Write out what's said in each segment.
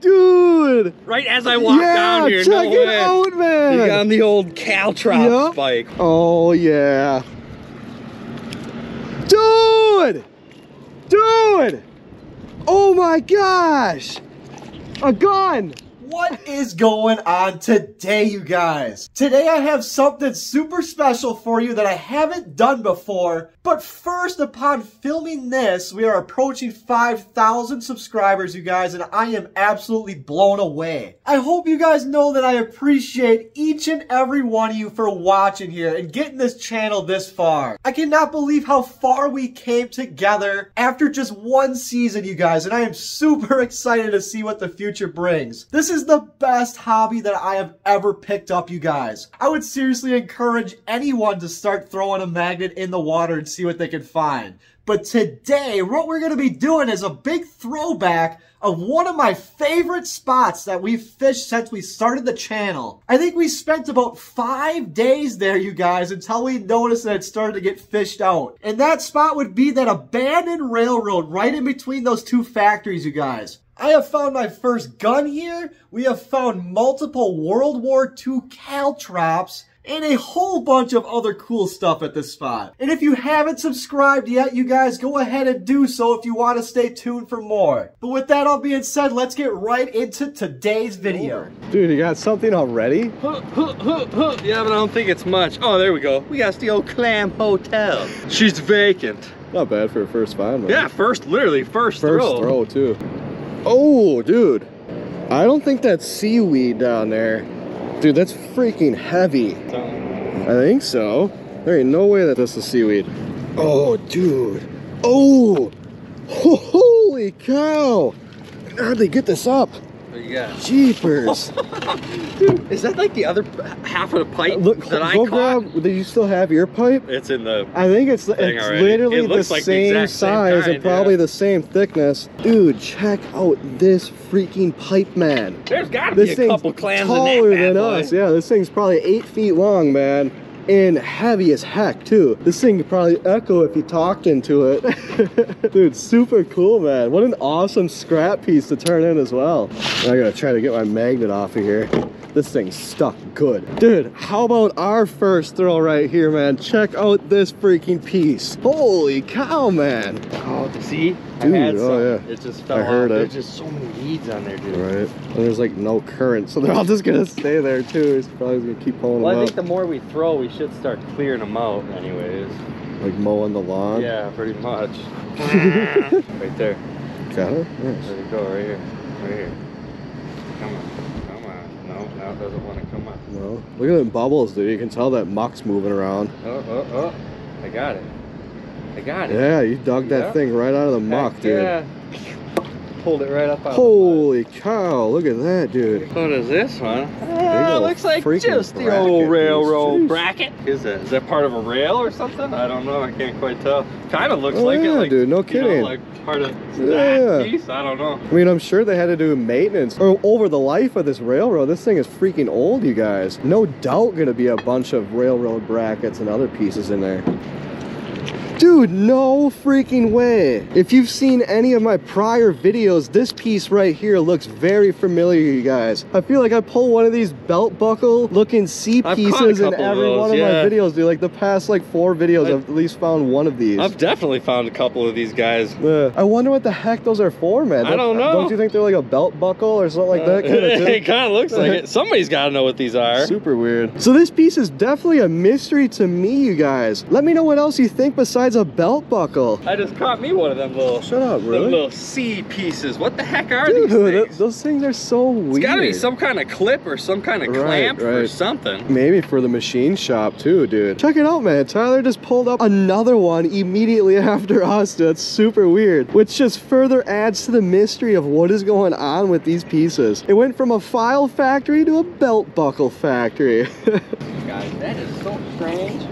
dude! Right as I walk yeah, down here, check no it way. out, man! You got the old Caltrop Yep. spike. Oh yeah. Dude! Dude! Oh my gosh! A gun! What is going on today, you guys? Today I have something super special for you that I haven't done before. But first, upon filming this, we are approaching 5,000 subscribers, you guys, and I am absolutely blown away. I hope you guys know that I appreciate each and every one of you for watching here and getting this channel this far. I cannot believe how far we came together after just one season, you guys, and I am super excited to see what the future brings. This is the best hobby that I have ever picked up, you guys. I would seriously encourage anyone to start throwing a magnet in the water and see what they can find. But today, what we're going to be doing is a big throwback of one of my favorite spots that we've fished since we started the channel. I think we spent about five days there, you guys, until we noticed that it started to get fished out. And that spot would be that abandoned railroad right in between those two factories, you guys. I have found my first gun here. We have found multiple World War II caltrops and a whole bunch of other cool stuff at this spot. And if you haven't subscribed yet, you guys go ahead and do so if you want to stay tuned for more. But with that all being said, let's get right into today's video. Dude, you got something already? Huh, huh, huh, huh. Yeah, but I don't think it's much. Oh, there we go. We got the old Clam Hotel. She's vacant. Not bad for a first find, man. Yeah, first, literally, first, First throw. throw, too. Oh, dude. I don't think that's seaweed down there. Dude, that's freaking heavy. I think so. There ain't no way that this is seaweed. Oh, dude. Oh! Holy cow! How'd they get this up? What you got? Jeepers. Dude, is that like the other half of the pipe Look, that I caught? grab. Do you still have your pipe? It's in the. I think it's it's already. literally It the like the same same size and probably yeah. the same thickness. Dude, check out this freaking pipe, man. There's got to This be a couple clams in taller than boy. us. Yeah, this thing's probably eight feet long, man. And heavy as heck, too. This thing could probably echo if you talked into it. Dude, super cool, man. What an awesome scrap piece to turn in as well. I gotta try to get my magnet off of here. This thing's stuck good. Dude, how about our first throw right here, man? Check out this freaking piece. Holy cow, man. Oh, see? Dude, I had oh, yeah. It just fell I heard off. it. There's just so many weeds on there, dude. Right. And there's like no current, so they're all just gonna stay there too. He's probably gonna keep pulling Well, I them think up. the more we throw, we should start clearing them out, anyways. Like mowing the lawn. Yeah, pretty much. right there. Got it? There Nice. you go, right here. Right here. Come on. Come on. No, now it doesn't want to come up. No. Look at the bubbles, dude. You can tell that muck's moving around. Oh, oh, oh. I got it. I got it. Yeah, you dug that thing right out of the muck, dude. Yeah. Pulled it right up out Holy cow, look at that, dude. What is this one? Big Oh, looks like just the old railroad Jeez. bracket. Is that is that part of a rail or something? I don't know. I can't quite tell. Kind of looks Oh, like it. yeah, Like, dude, no you know, kidding. like part of Yeah. that piece. I don't know. I mean, I'm sure they had to do maintenance or over the life of this railroad. This thing is freaking old, you guys. No doubt gonna be a bunch of railroad brackets and other pieces in there. Dude, no freaking way. If you've seen any of my prior videos, this piece right here looks very familiar, you guys. I feel like I pull one of these belt buckle looking C I've caught a pieces in couple of every those, one of yeah. my videos, dude. Like the past like four videos, I- I've at least found one of these. I've definitely found a couple of these guys. Yeah. I wonder what the heck those are for, man. I don't know. Don't you think they're like a belt buckle or something like that? Uh, kind of it kind of looks like it. Somebody's got to know what these are. Super weird. So this piece is definitely a mystery to me, you guys. Let me know what else you think besides a belt buckle. I just caught me one of them little, Shut up, really? little C pieces. What the heck are Dude, these th- those things are so weird. It's got to be some kind of clip or some kind of Right, clamp or something. Maybe for the machine shop too, dude. Check it out, man. Tyler just pulled up another one immediately after us. That's super weird. Which just further adds to the mystery of what is going on with these pieces. It went from a file factory to a belt buckle factory. Guys, that is so strange.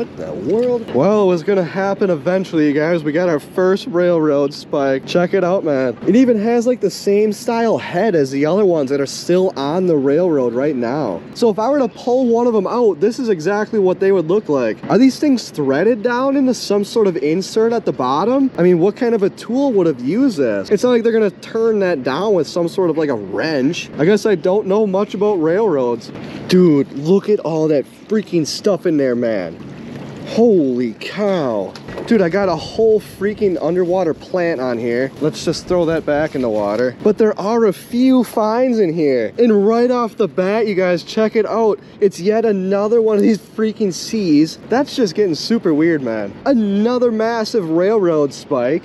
What the world? Well, it was gonna happen eventually, you guys. We got our first railroad spike. Check it out, man. It even has like the same style head as the other ones that are still on the railroad right now. So if I were to pull one of them out, this is exactly what they would look like. Are these things threaded down into some sort of insert at the bottom? I mean, what kind of a tool would have used this? It's not like they're gonna turn that down with some sort of like a wrench. I guess I don't know much about railroads. Dude, look at all that freaking stuff in there, man. Holy cow. Dude, I got a whole freaking underwater plant on here. Let's just throw that back in the water. But there are a few finds in here. And right off the bat, you guys, check it out. It's yet another one of these freaking C's. That's just getting super weird, man. Another massive railroad spike.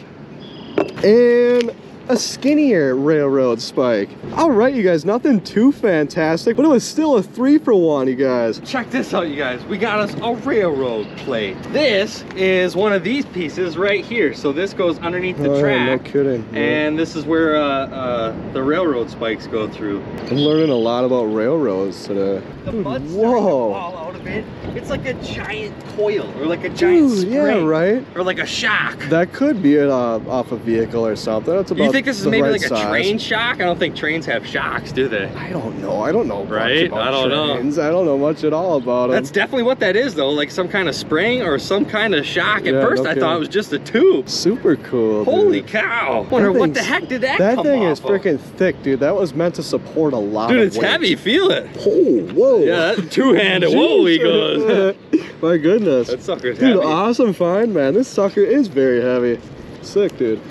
And a skinnier railroad spike. All right, you guys, nothing too fantastic, but it was still a three for one, you guys. Check this out, you guys. We got us a railroad plate. This is one of these pieces right here. So this goes underneath the Oh, track. no kidding. Yeah. And this is where uh, uh, the railroad spikes go through. I'm learning a lot about railroads today. The mud's whoa. fall out of it. It's like a giant coil or like a giant spring. yeah, right? Or like a shock. That could be it uh, off a vehicle or something. That's about think this is maybe right like a train shock? I don't think trains have shocks, do they? I don't know. I don't know Right? I don't know. I don't know much at all about them. That's definitely what that is though, like some kind of spring or some kind of shock. At Yeah, first no I thought it was just a tube. super cool. Holy dude. cow. Wonder what the heck did that, That thing is freaking thick, dude. That was meant to support a lot Dude, it's weight. heavy. Feel it. Oh, whoa. Yeah, that's two-handed. Whoa, he goes. My goodness. that sucker's Dude, heavy. awesome find, man. This sucker is very heavy. Sick, dude.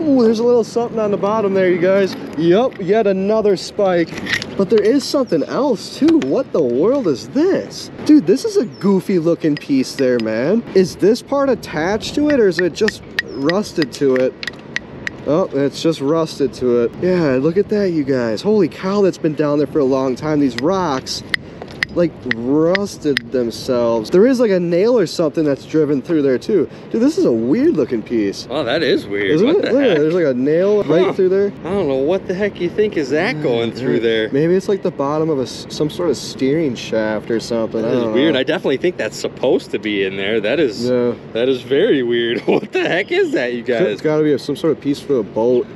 Ooh, there's a little something on the bottom there, you guys. Yup, yet another spike. But there is something else, too. What the world is this? Dude, this is a goofy looking piece there, man. Is this part attached to it, or is it just rusted to it? Oh, it's just rusted to it. Yeah, look at that, you guys. Holy cow, that's been down there for a long time. These rocks, like, rusted themselves. There is, like, a nail or something that's driven through there, too. Dude, this is a weird-looking piece. Oh, that is weird. Isn't what it? the heck? There's, like, a nail Huh. right through there. I don't know what the heck you think is that going through there. Maybe it's, like, the bottom of a, some sort of steering shaft or something. That I don't weird. know. I definitely think that's supposed to be in there. That is Yeah. that is very weird. What the heck is that, you guys? It's got to be some sort of piece for a boat.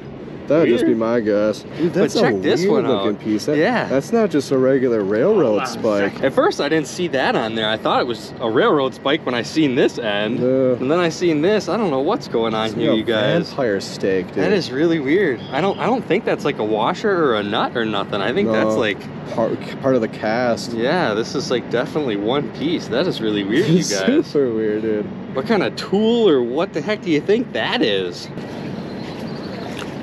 That'd just be my guess. Dude, that's check a this weird one looking out. piece. That- Yeah. That's not just a regular railroad Hold on a spike. At first, I didn't see that on there. I thought it was a railroad spike when I seen this end, Yeah. and then I seen this. I don't know what's going on here, you guys. Vampire stake, dude. That is really weird. I don't. I don't think that's like a washer or a nut or nothing. I think that's like, part, part of the cast. yeah, this is like definitely one piece. That is really weird, you guys. Super weird, dude. What kind of tool or what the heck do you think that is?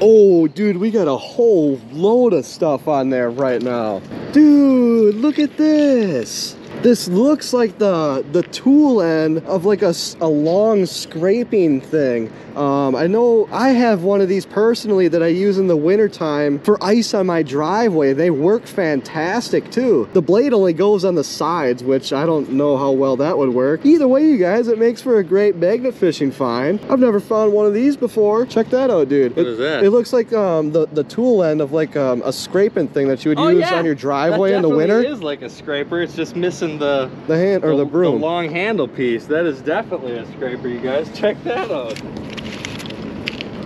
Oh, dude, we got a whole load of stuff on there right now. Dude, look at this. This looks like the the tool end of like a, s- a long scraping thing. Um, I know I have one of these personally that I use in the wintertime for ice on my driveway. They work fantastic too. The blade only goes on the sides, which I don't know how well that would work. Either way, you guys, it makes for a great magnet fishing find. I've never found one of these before. Check that out, dude. What it, is that? It looks like um, the, the tool end of like um, a scraping thing that you would Oh, use yeah. on your driveway that in the definitely winter. is like a scraper. It's just missing the The hand or the, broom. The long handle piece. That is definitely a scraper, you guys. Check that out.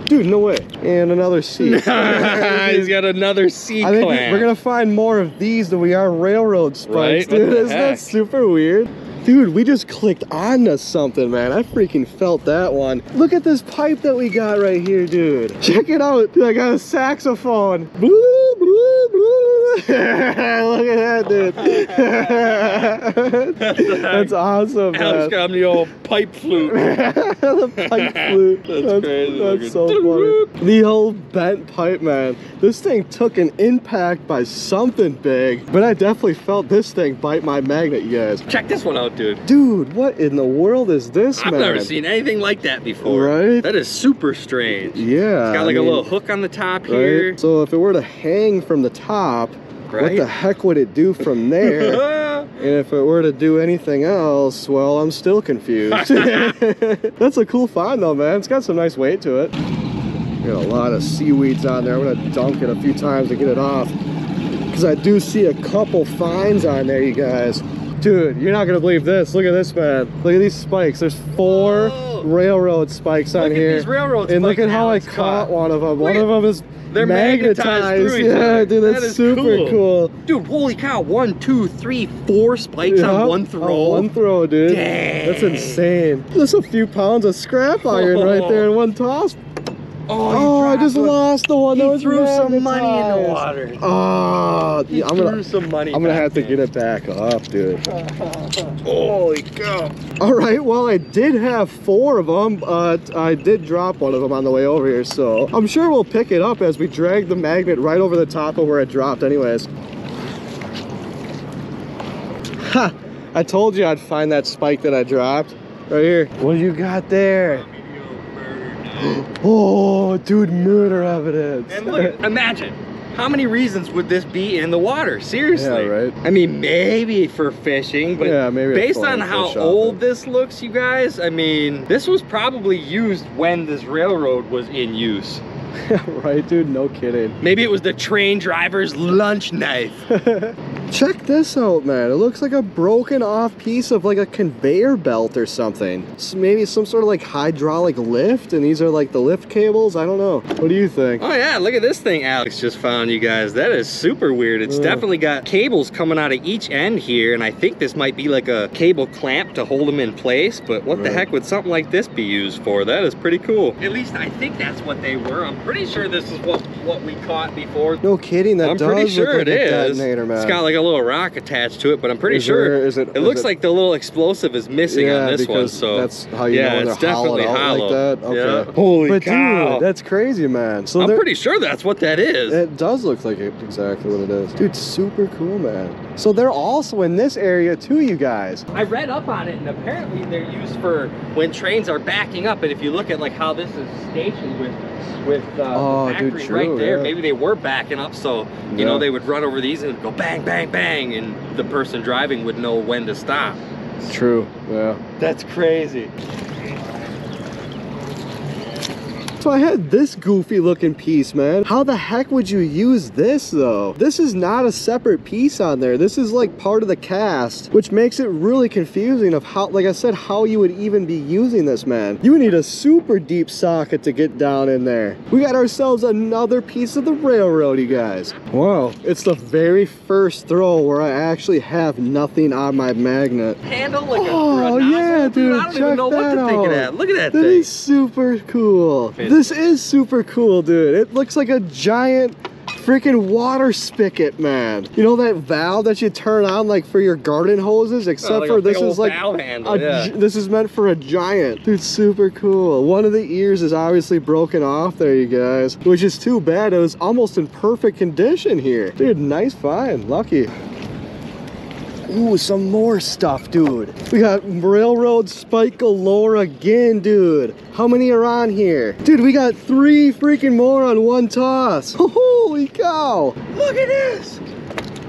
Dude, no way. And another seat. He's got another C I think clamp. we're gonna find more of these than we are railroad spikes, Right? Dude. Isn't that super weird? Dude, we just clicked onto something, man. I freaking felt that one. Look at this pipe that we got right here, dude. Check it out. Dude, I got a saxophone. Blue, blue. Look at that, dude. That's awesome, Alex man. got the old pipe flute. the pipe flute. That's crazy. That's so funny. The old bent pipe, man. This thing took an impact by something big, but I definitely felt this thing bite my magnet, you guys. Check this one out, dude. Dude, what in the world is this, man? I've never seen anything like that before. Right? That is super strange. Yeah. It's got I like a little hook on the top right? here. So if it were to hang from the top, what the heck would it do from there? And if it were to do anything else, well, I'm still confused. That's a cool find though, man. It's got some nice weight to it. Got a lot of seaweeds on there. I'm gonna dunk it a few times to get it off. Because I do see a couple finds on there, you guys. Dude, you're not gonna believe this. Look at this, man. Look at these spikes. There's four Whoa. railroad spikes on Look at here. these railroad and look at how I caught caught. one of them. Look one at- of them is They're magnetized magnetized. yeah, dude, that's That super cool. cool. Dude, holy cow. One, two, three, four spikes Yeah, on one throw. on one throw, dude. That's insane. That's a few pounds of scrap iron right there in one toss. Oh, Oh, I just one. lost the one He that was threw some money in the water. Oh, He I'm gonna threw some money. I'm gonna back have to in. get it back up, dude. Holy cow. All right, well, I did have four of them, but I did drop one of them on the way over here, so I'm sure we'll pick it up as we drag the magnet right over the top of where it dropped anyways. Ha! I told you I'd find that spike that I dropped. Right here. What do you got there? Oh, dude, murder evidence. And look, imagine. How many reasons would this be in the water? Seriously. Yeah, right. I mean, maybe for fishing, but Yeah, maybe based on how old this looks, you guys, I mean, this was probably used when this railroad was in use. right, dude? No kidding. Maybe it was the train driver's lunch knife. Check this out, man. It looks like a broken off piece of like a conveyor belt or something. Maybe some sort of like hydraulic lift, and these are like the lift cables. I don't know. What do you think? Oh yeah, look at this thing Alex just found, you guys. That is super weird. It's Yeah. definitely got cables coming out of each end here, and I think this might be like a cable clamp to hold them in place, but what the heck would something like this be used for? That is pretty cool. At least I think that's what they were. I'm pretty sure this is what, what we caught before. No kidding. That I'm does pretty look sure like it a is. detonator, man. It's got like a little rock attached to it, but I'm pretty Is sure there- is it- it is looks it- like the little explosive is missing yeah, on this one. because So that's how you yeah, know it's definitely out hollow. like that. Okay. Yeah. Holy but cow! dude, that's crazy, man. So I'm pretty sure that's what that is. It does look like it, exactly what it is. Dude, super cool, man. So they're also in this area too, you guys. I read up on it, and apparently they're used for when trains are backing up. And if you look at like how this is stationed with with uh, Oh, the dude, factory true, right there, yeah. maybe they were backing up, so you Yeah. know they would run over these and go bang, bang, bang, and the person driving would know when to stop. True. Yeah. That's crazy. So I had this goofy looking piece, man. How the heck would you use this though? This is not a separate piece on there. This is like part of the cast, which makes it really confusing of how, like I said, how you would even be using this, man. You would need a super deep socket to get down in there. We got ourselves another piece of the railroad, you guys. Wow, it's the very first throw where I actually have nothing on my magnet. Handle like a, Oh, a nozzle, yeah, dude, I don't check even know what that to think of out. that. Look at that, That thing. is super cool. This is super cool, dude. It looks like a giant freaking water spigot, man. You know that valve that you turn on like for your garden hoses, oh, except Oh, like for this is like valve handle, a yeah. this is meant for a giant. Dude, super cool. One of the ears is obviously broken off there, you guys, which is too bad. It was almost in perfect condition here. Dude, nice find. Lucky. Ooh, some more stuff, dude. We got railroad spike galore again, dude. How many are on here? Dude, we got three freaking more on one toss. Holy cow. Look at this.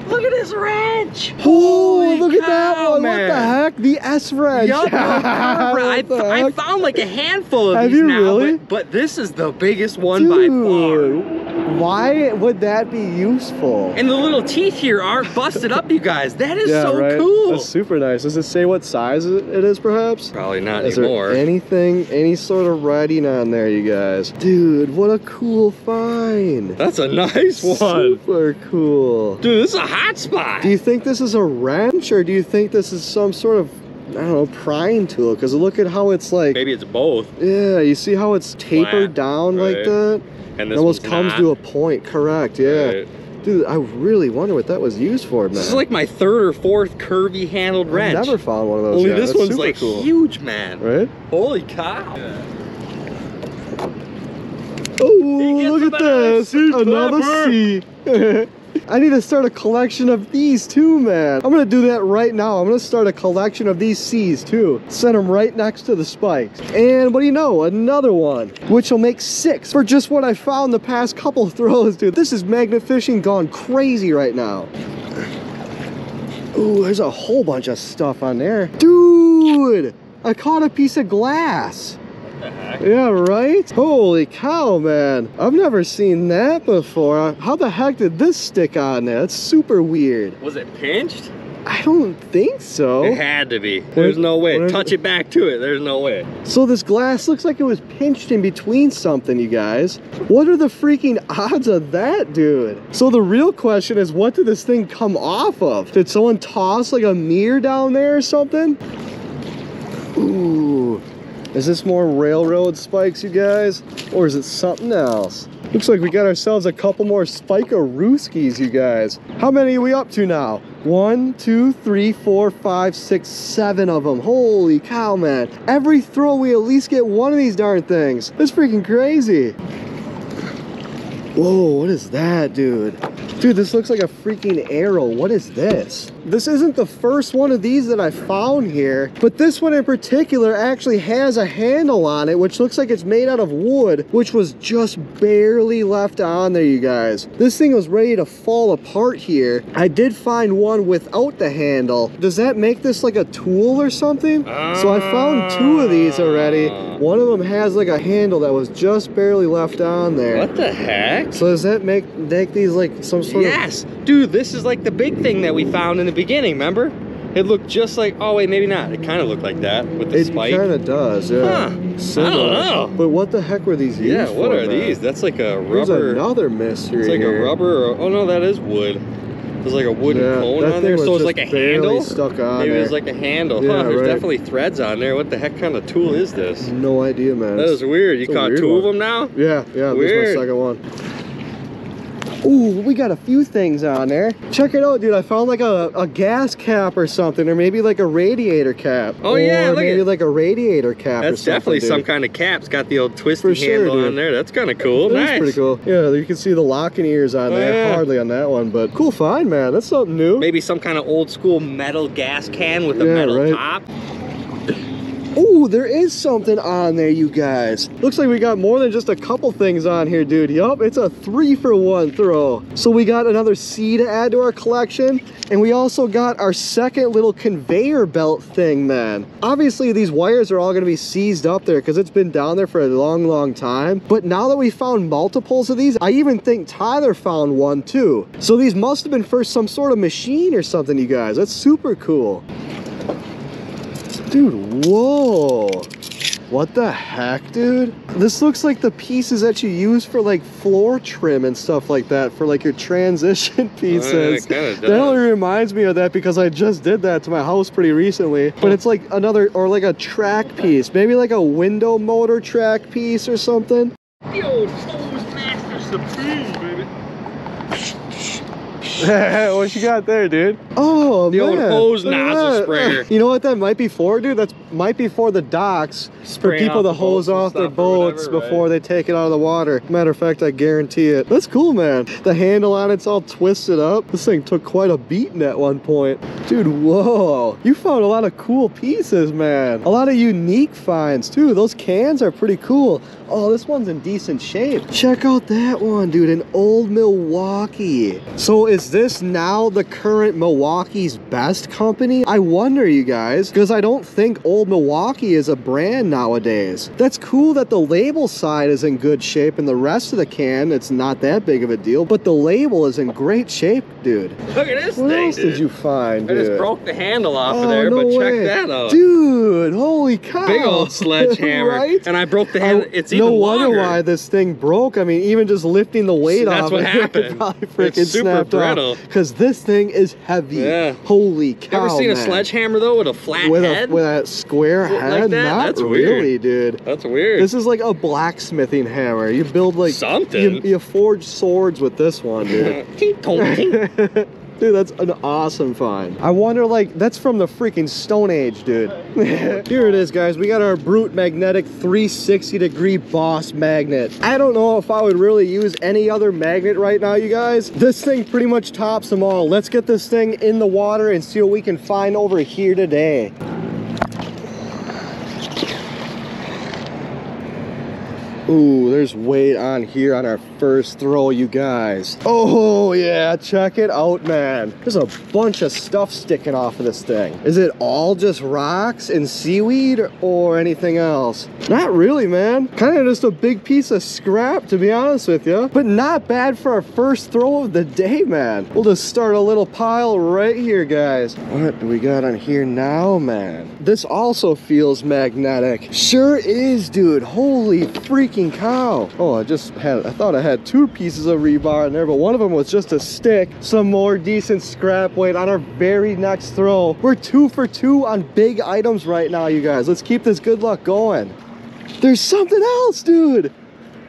Look at this wrench. Oh, Holy look at that cow, one. man. What the heck? The S wrench. Yup, I, I found like a handful of Have these you now, really? but, but this is the biggest one by far. Why would that be useful? And the little teeth here aren't busted up, you guys. That is yeah, so right? cool. That's super nice. Does it say what size it it is, perhaps? Probably not Is anymore. there anything, any sort of writing on there, you guys? Dude, what a cool find. That's a nice one. Super cool. Dude, this is a hot spot. Do you think this is a ranch, or do you think this is some sort of, I don't know, prying tool? Because look at how it's like, Maybe it's both. yeah, you see how it's tapered Flat, down like that? And It this almost comes not. to a point, correct, yeah. Right. Dude, I really wonder what that was used for, man. This is like my third or fourth curvy handled I've wrench. never found one of those Only yet. this That's one's like cool. huge, man. Right? Holy cow. Oh, look at this. Another. C. I need to start a collection of these too, man. I'm gonna do that right now. I'm gonna start a collection of these C's too. Send them right next to the spikes. And what do you know? Another one, which will make six for just what I found the past couple throws, dude. This is magnet fishing gone crazy right now. Ooh, there's a whole bunch of stuff on there. Dude, I caught a piece of glass. Yeah, right? Holy cow, man. I've never seen that before. How the heck did this stick on there? That's super weird. Was it pinched? I don't think so. It had to be. There's no way. Touch it? it back to it. There's no way. So this glass looks like it was pinched in between something, you guys. What are the freaking odds of that, dude? So the real question is, what did this thing come off of? Did someone toss like a mirror down there or something? Ooh, is this more railroad spikes, you guys? Or is it something else? Looks like we got ourselves a couple more Spikarooskies, you guys. How many are we up to now? One, two, three, four, five, six, seven of them. Holy cow, man. Every throw, we at least get one of these darn things. That's freaking crazy. Whoa, what is that, dude? Dude, this looks like a freaking arrow. What is this? This isn't the first one of these that I found here, but this one in particular actually has a handle on it, which looks like it's made out of wood, which was just barely left on there, you guys. This thing was ready to fall apart here. I did find one without the handle. Does that make this like a tool or something? So I found two of these already. One of them has like a handle that was just barely left on there. What the heck? So does that make make these like some sort of Yes, dude, this is like the big thing that we found in the beginning, remember? It looked just like, oh wait, maybe not. It kind of looked like that with the It spike. It kind of does, yeah. Huh. I don't know. But what the heck were these used yeah, what for, are man? these? That's like a There's rubber. another mystery here. It's like here. a rubber. Or, oh no, that is wood. There's like a wooden Yeah, cone on there, so it's like a handle. stuck on Maybe it's like a handle. Yeah, huh, there's right. definitely threads on there. What the heck kind of tool is this? No idea, man. That is weird. You it's caught two of them now? Yeah, yeah, this Weird. is my second one. Ooh, we got a few things on there. Check it out, dude. I found like a, a gas cap or something, or maybe like a radiator cap. Oh, yeah, maybe at- like a radiator cap or That's definitely some kind of cap. It's got the old twisty sure, handle dude. on there. That's kind of cool. That is nice. pretty cool. Yeah, you can see the locking ears on Oh, there. yeah. Hardly on that one, but cool find, man. That's something new. Maybe some kind of old school metal gas can with a Yeah, metal right. top. Ooh, there is something on there, you guys. Looks like we got more than just a couple things on here, dude. Yup, it's a three for one throw. So we got another C to add to our collection, and we also got our second little conveyor belt thing, man. Obviously, these wires are all gonna be seized up there because it's been down there for a long, long time. But now that we found multiples of these, I even think Tyler found one too. So these must have been for some sort of machine or something, you guys. That's super cool. Dude, whoa. What the heck, dude? This looks like the pieces that you use for like floor trim and stuff like that for like your transition pieces. kinda that does. only reminds me of that because I just did that to my house pretty recently. But it's like another, or like a track piece. Maybe like a window motor track piece or something. The what you got there, dude? Oh, The old hose nozzle sprayer. You know what that might be for, dude? That might be for the docks for people to hose off their boats whatever, before right? they take it out of the water. Matter of fact, I guarantee it. That's cool, man. The handle on it's all twisted up. This thing took quite a beating at one point. Dude, whoa. You found a lot of cool pieces, man. A lot of unique finds, too. Those cans are pretty cool. Oh, this one's in decent shape. Check out that one, dude. An old Milwaukee. So is this now the current Milwaukee's best company? I wonder, you guys, because I don't think Old Milwaukee is a brand nowadays. That's cool that the label side is in good shape and the rest of the can, it's not that big of a deal, but the label is in great shape, dude. Look at this What thing, else dude. did you find, I just broke the handle off Oh, of there, no but way. check that out. Dude, holy cow. Big old sledgehammer. right? And I broke the handle. It's no wonder longer. why this thing broke. I mean, even just lifting the weight That's off what it, it happened. probably It's freaking super snapped brittle. off. Because this thing is heavy. Yeah. Holy cow! Ever seen a sledgehammer though with a flat with head? a with a square Like head? that? Not That's really, weird. dude. That's weird. This is like a blacksmithing hammer. You build like Something. You, you forge swords with this one, dude. Dude, that's an awesome find. I wonder, like, that's from the freaking Stone Age, dude. Here it is, guys. We got our Brute Magnetic 360 degree Boss Magnet. I don't know if I would really use any other magnet right now, you guys. This thing pretty much tops them all. Let's get this thing in the water and see what we can find over here today. Ooh, there's weight on here on our first throw, you guys. Oh, yeah, check it out, man. There's a bunch of stuff sticking off of this thing. Is it all just rocks and seaweed or anything else? Not really, man. Kind of just a big piece of scrap, to be honest with you. But not bad for our first throw of the day, man. We'll just start a little pile right here, guys. What do we got on here now, man? This also feels magnetic. Sure is, dude. Holy freaking cow. Oh, I just had, I thought I had two pieces of rebar in there, but one of them was just a stick. Some more decent scrap weight on our very next throw. We're two for two on big items right now, you guys. Let's keep this good luck going. There's something else, dude.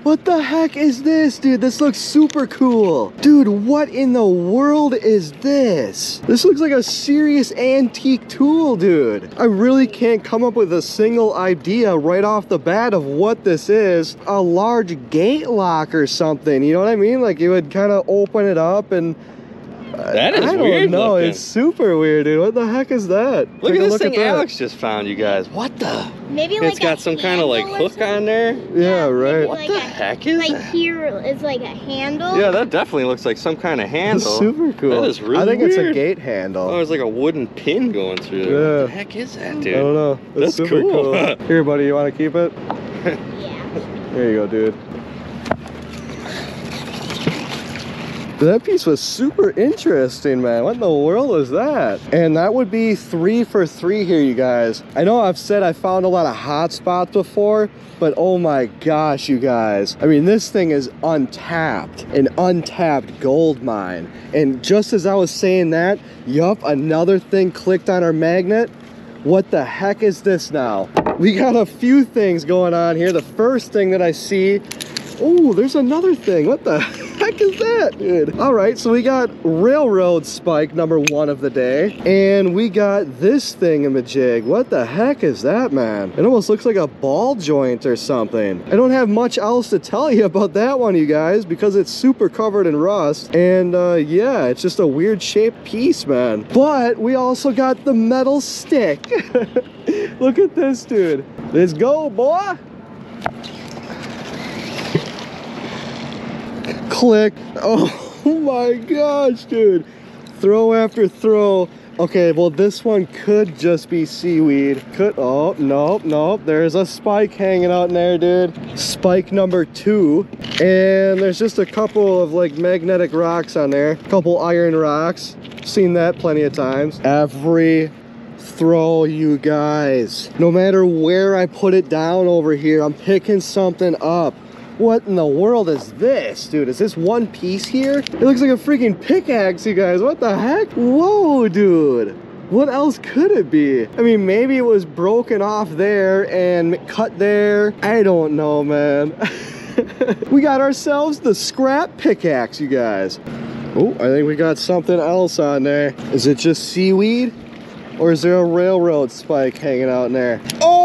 What the heck is this, dude? This looks super cool. Dude, what in the world is this? This looks like a serious antique tool, dude. I really can't come up with a single idea right off the bat of what this is. A large gate lock or something, you know what I mean? Like you would kind of open it up and Uh, that is I don't weird know. looking. It's super weird, dude. What the heck is that? Look Take at a this thing that. Alex just found, you guys. What the? Maybe like it's got a some kind of like handle or hook on there. Yeah, right. What like the a- heck is Like that? here is like a handle. Yeah, that definitely looks like some kind of It's handle. super cool. That is really I think it's a gate handle. Oh, there's like a wooden pin going through there. What the heck is that, dude? I don't know. It's That's super cool. cool. Here, buddy, you want to keep it? Yeah. There you go, dude. That piece was super interesting, man. What in the world is that? And that would be three for three here, you guys. I know I've said I found a lot of hot spots before, but oh my gosh, you guys. I mean, this thing is untapped, an untapped gold mine. And just as I was saying that, yup, another thing clicked on our magnet. What the heck is this now? We got a few things going on here. The first thing that I see Oh, there's another thing. What the is that, dude? All right, so we got railroad spike number one of the day, and we got this thing in the jig. What the heck is that, man? It almost looks like a ball joint or something. I don't have much else to tell you about that one, you guys, because it's super covered in rust, and uh, yeah, it's just a weird shaped piece, man. But we also got the metal stick. Look at this, dude. Let's go, boy. Click. Oh my gosh, dude. Throw after throw. Okay, well this one could just be seaweed. Could, oh, nope, nope. There's a spike hanging out in there, dude. Spike number two. And there's just a couple of like magnetic rocks on there. A Couple iron rocks. Seen that plenty of times. Every throw you guys. No matter where I put it down over here, I'm picking something up. What in the world is this, dude? Is this one piece here? It looks like a freaking pickaxe, you guys. What the heck? Whoa, dude. What else could it be? I mean, maybe it was broken off there and cut there. I don't know, man. we got ourselves the scrap pickaxe, you guys. Oh, I think we got something else on there. Is it just seaweed? Or is there a railroad spike hanging out in there? Oh,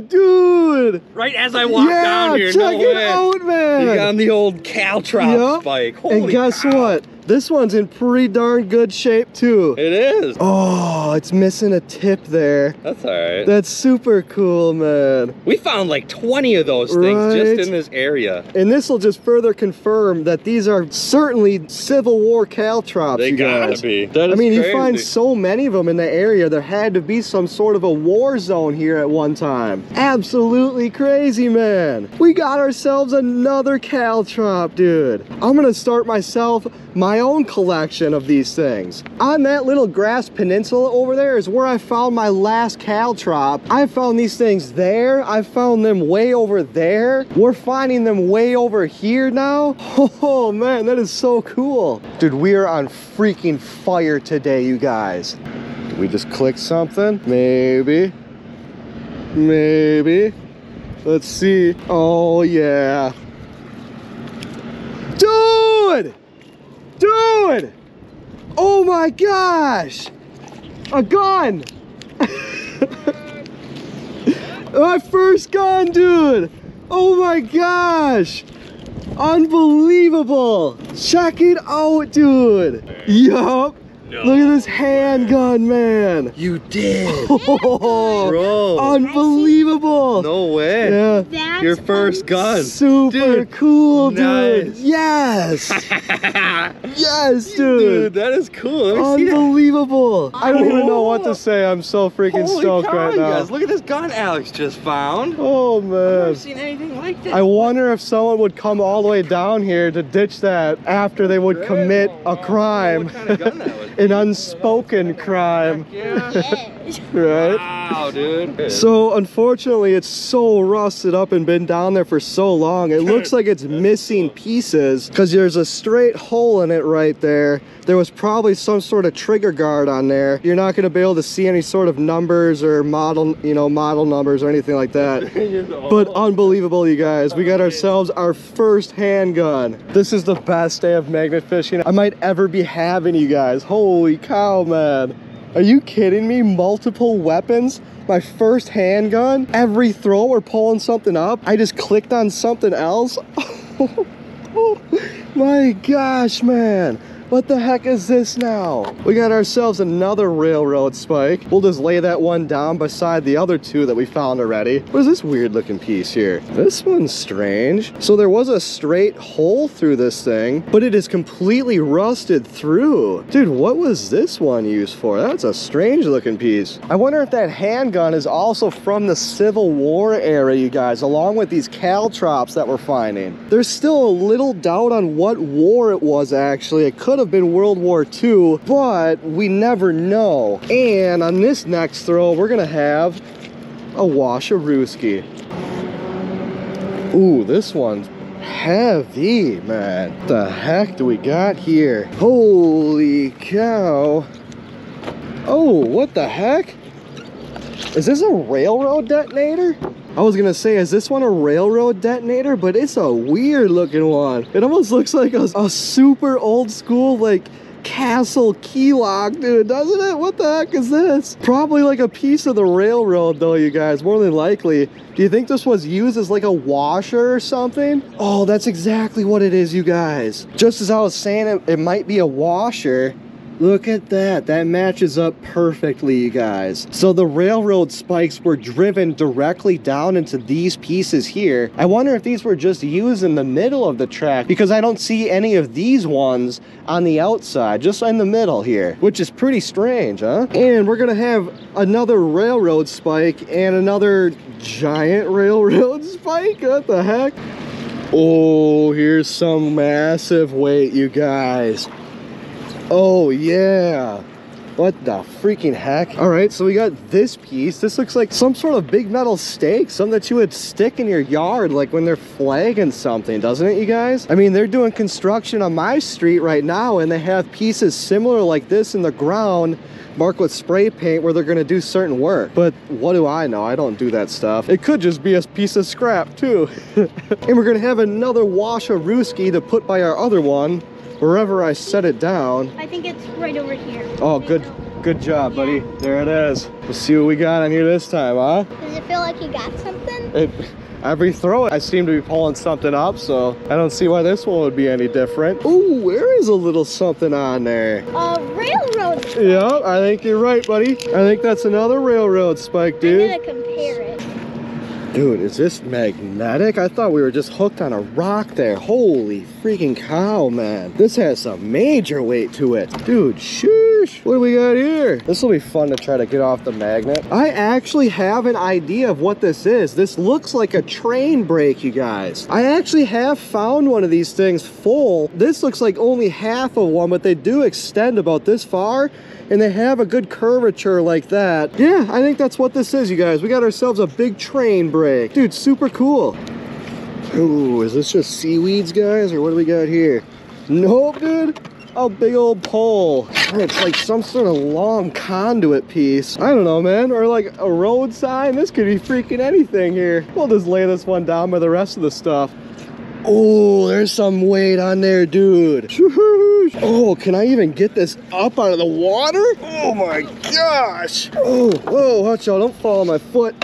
dude! Right as I walk yeah, down here, check no it way. out, man! You got the old Caltrop Yup. spike. Holy and guess cow. what? This one's in pretty darn good shape too. It is. Oh, it's missing a tip there. That's all right. That's super cool, man. we found like 20 of those things Right. just in this area. And this will just further confirm that these are certainly Civil War caltrops, They you gotta guys. be. That I mean, you find so many of them in the area. There had to be some sort of a war zone here at one time. Absolutely crazy, man. We got ourselves another caltrop, dude. I'm gonna start myself my own collection of these things. On that little grass peninsula over there is where I found my last caltrop. I found these things there. I found them way over there. We're finding them way over here now. Oh man, that is so cool. Dude, we are on freaking fire today, you guys. Did we just click something? Maybe. Maybe. Let's see. Oh yeah. Dude! Dude! Oh my gosh! A gun! my first gun, dude! Oh my gosh! Unbelievable! Check it out, dude! Yup! Look at this handgun, man. You did. Oh, Bro. unbelievable. No way. Yeah. That's Your first gun. Super Dude, cool, dude. nice. Yes. yes, dude. Dude, that is cool. Let me see that. Unbelievable. I don't even know what to say. I'm so freaking Holy stoked cow, right now. guys. Look at this gun Alex just found. Oh, man. I've never seen anything like that. I wonder if someone would come all the way down here to ditch that after they would commit a crime. What kind of gun that was? An unspoken crime. Right? Wow, dude. So unfortunately, it's so rusted up and been down there for so long. It looks like it's missing pieces because there's a straight hole in it right there. There was probably some sort of trigger guard on there. You're not going to be able to see any sort of numbers or model, you know, model numbers or anything like that. But unbelievable, you guys. We got ourselves our first handgun. This is the best day of magnet fishing I might ever be having, you guys. Holy cow, man. Are you kidding me? Multiple weapons? My first handgun? Every throw we're pulling something up? I just clicked on something else? My gosh, man. What the heck is this now? We got ourselves another railroad spike. We'll just lay that one down beside the other two that we found already. What is this weird looking piece here? This one's strange. So there was a straight hole through this thing, but it is completely rusted through. Dude, what was this one used for? That's a strange looking piece. I wonder if that handgun is also from the Civil War era, you guys, along with these caltrops that we're finding. There's still a little doubt on what war it was actually. It could have been World War II, but we never know. And on this next throw, we're gonna have a Washarooski. Ooh, this one's heavy, man. What the heck do we got here? Holy cow. Oh, what the heck? Is this a railroad detonator? I was gonna say, is this one a railroad detonator? But it's a weird looking one. It almost looks like a, a super old school, like, castle key lock, dude, doesn't it? What the heck is this? Probably like a piece of the railroad, though, you guys, more than likely. Do you think this was used as like a washer or something? Oh, that's exactly what it is, you guys. Just as I was saying, it, it might be a washer. Look at that. That matches up perfectly, you guys. So the railroad spikes were driven directly down into these pieces here. I wonder if these were just used in the middle of the track because I don't see any of these ones on the outside, just in the middle here, which is pretty strange, huh? And we're gonna have another railroad spike and another giant railroad spike. What the heck? Oh, here's some massive weight, you guys. Oh, yeah. What the freaking heck? All right, so we got this piece. This looks like some sort of big metal stake, something that you would stick in your yard, like when they're flagging something, doesn't it, you guys? I mean, they're doing construction on my street right now, and they have pieces similar like this in the ground marked with spray paint where they're gonna do certain work. But what do I know? I don't do that stuff. It could just be a piece of scrap too. and we're gonna have another Washarooski to put by our other one wherever I set it down. I think it's right over here. Oh, good, good job, buddy. There it is. Let's see what we got on here this time, huh? Does it feel like you got something? It, every throw, I seem to be pulling something up, so I don't see why this one would be any different. Ooh, there is a little something on there. A railroad. Yeah, I think you're right, buddy. I think that's another railroad spike, dude. Dude, is this magnetic? I thought we were just hooked on a rock there. Holy freaking cow, man. This has some major weight to it. Dude, What do we got here? This will be fun to try to get off the magnet. I actually have an idea of what this is. This looks like a train brake, you guys. I actually have found one of these things full. This looks like only half of one, but they do extend about this far and they have a good curvature like that. Yeah, I think that's what this is, you guys. We got ourselves a big train brake. Dude, super cool. Ooh, is this just seaweeds, guys, or what do we got here? Nope, dude. A big old pole. It's like some sort of long conduit piece. I don't know, man. Or like a road sign. This could be freaking anything here. We'll just lay this one down by the rest of the stuff. Oh, there's some weight on there, dude. Oh, can I even get this up out of the water? Oh my gosh. Oh, whoa, watch out, don't fall on my foot.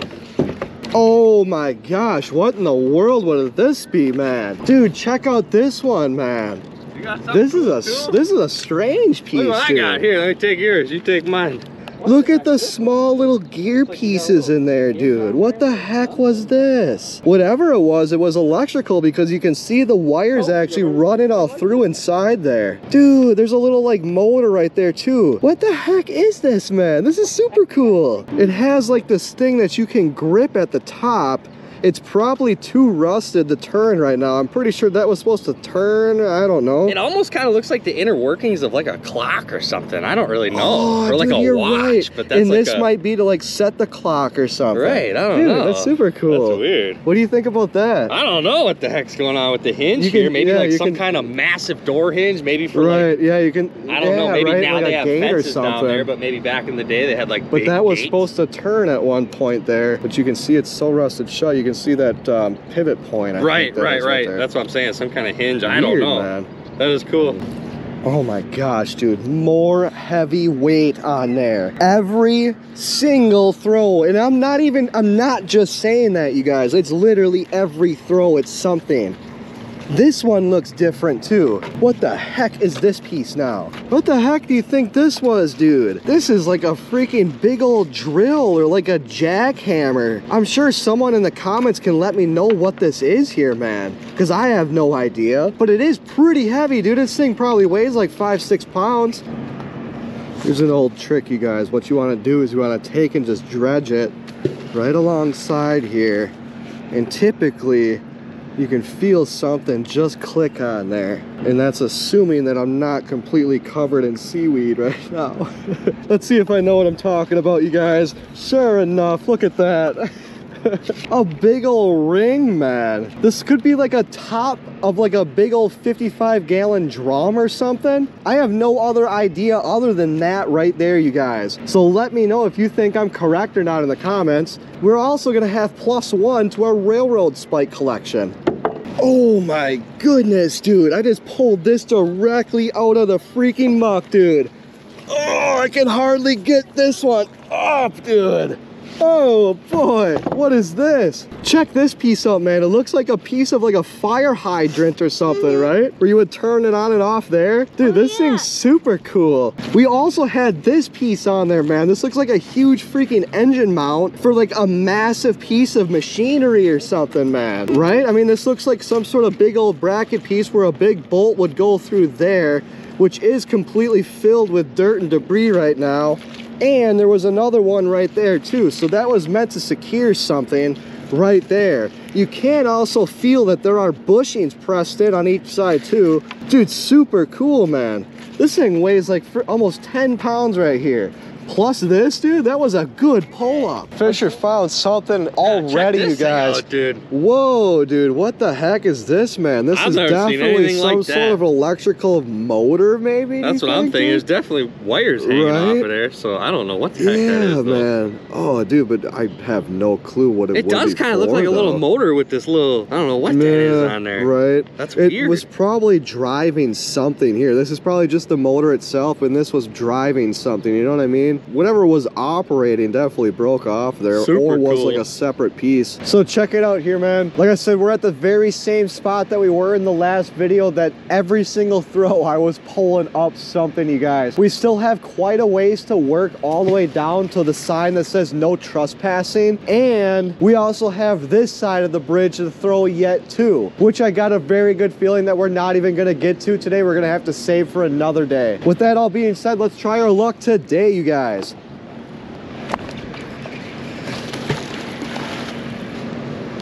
Oh my gosh, what in the world would this be, man? Dude, check out this one, man. You got something This is a cool, this is a strange piece. Look what I got here. Let me take yours. You take mine. Look at the small little gear pieces in there, dude. What the heck was this? Whatever it was, it was electrical because you can see the wires oh, actually running all through inside there. Dude, there's a little like motor right there too. What the heck is this, man? This is super cool. It has like this thing that you can grip at the top. It's probably too rusted to turn right now. I'm pretty sure that was supposed to turn. I don't know. It almost kind of looks like the inner workings of like a clock or something. I don't really know. Oh, or like dude, a watch. right. But that's and like this a, might be to like set the clock or something. Right, I don't Dude, know. That's super cool. That's weird. What do you think about that? I don't know what the heck's going on with the hinge You can- here. Maybe yeah, like some can- kind of massive door hinge, maybe for right, like yeah, you can. I don't know. Maybe right, now like they have fences down there, but maybe back in the day they had like. But that was gates. supposed to turn at one point there, but you can see it's so rusted shut. You can see that um, pivot point. I Right, that right, right. That's what I'm saying. Some kind of hinge. I don't know. man. That is cool. Oh my gosh, dude. More heavy weight on there. Every single throw. And I'm not even, I'm not just saying that, you guys. It's literally every throw, it's something. This one looks different too. What the heck is this piece now? What the heck do you think this was, dude? This is like a freaking big old drill or like a jackhammer. I'm sure someone in the comments can let me know what this is here, man. Because I have no idea. But it is pretty heavy, dude. This thing probably weighs like five, six pounds. Here's an old trick, you guys. What you want to do is you want to take and just dredge it right alongside here. And typically, you can feel something just click on there. And that's assuming that I'm not completely covered in seaweed right now. Let's see if I know what I'm talking about, you guys. Sure enough, look at that. a big old ring, man. This could be like a top of like a big old 55 gallon drum or something. I have no other idea other than that right there, you guys. So let me know if you think I'm correct or not in the comments. We're also gonna have plus one to our railroad spike collection. Oh my goodness, dude. I just pulled this directly out of the freaking muck, dude. Oh, I can hardly get this one up, dude. Oh boy, what is this? Check this piece out, man. It looks like a piece of like a fire hydrant or something, mm-hmm. right? Where you would turn it on and off there. Dude, Oh, this yeah. thing's super cool. We also had this piece on there, man. This looks like a huge freaking engine mount for like a massive piece of machinery or something, man. Right? I mean, this looks like some sort of big old bracket piece where a big bolt would go through there, which is completely filled with dirt and debris right now. And there was another one right there too. So that was meant to secure something right there. You can also feel that there are bushings pressed in on each side too. Dude, super cool, man. This thing weighs like almost 10 pounds right here. Plus this, dude, that was a good pull-up. Fisher found something already, Check you this thing guys. out, dude. Whoa, dude, what the heck is this, man? This I've is definitely some like sort of electrical motor, maybe? That's you what I'm thinking. dude? There's definitely wires hanging off of there, so I don't know what the heck that Yeah, is. though. man. Oh, dude, but I have no clue what it, It would does kind of look for, like a little motor with this little, I don't know what that is on there. Right. That's weird. it was probably driving something here. This is probably just the motor itself, and this was driving something. You know what I mean? Whatever was operating definitely broke off there, Super or was cool. like a separate piece. So check it out here, man. Like I said, we're at the very same spot that we were in the last video. That every single throw I was pulling up something, you guys. We still have quite a ways to work all the way down to the sign that says no trespassing, and we also have this side of the bridge to throw yet too, which I got a very good feeling that we're not even gonna get to today. We're gonna have to save for another day. With that all being said, let's try our luck today, you guys.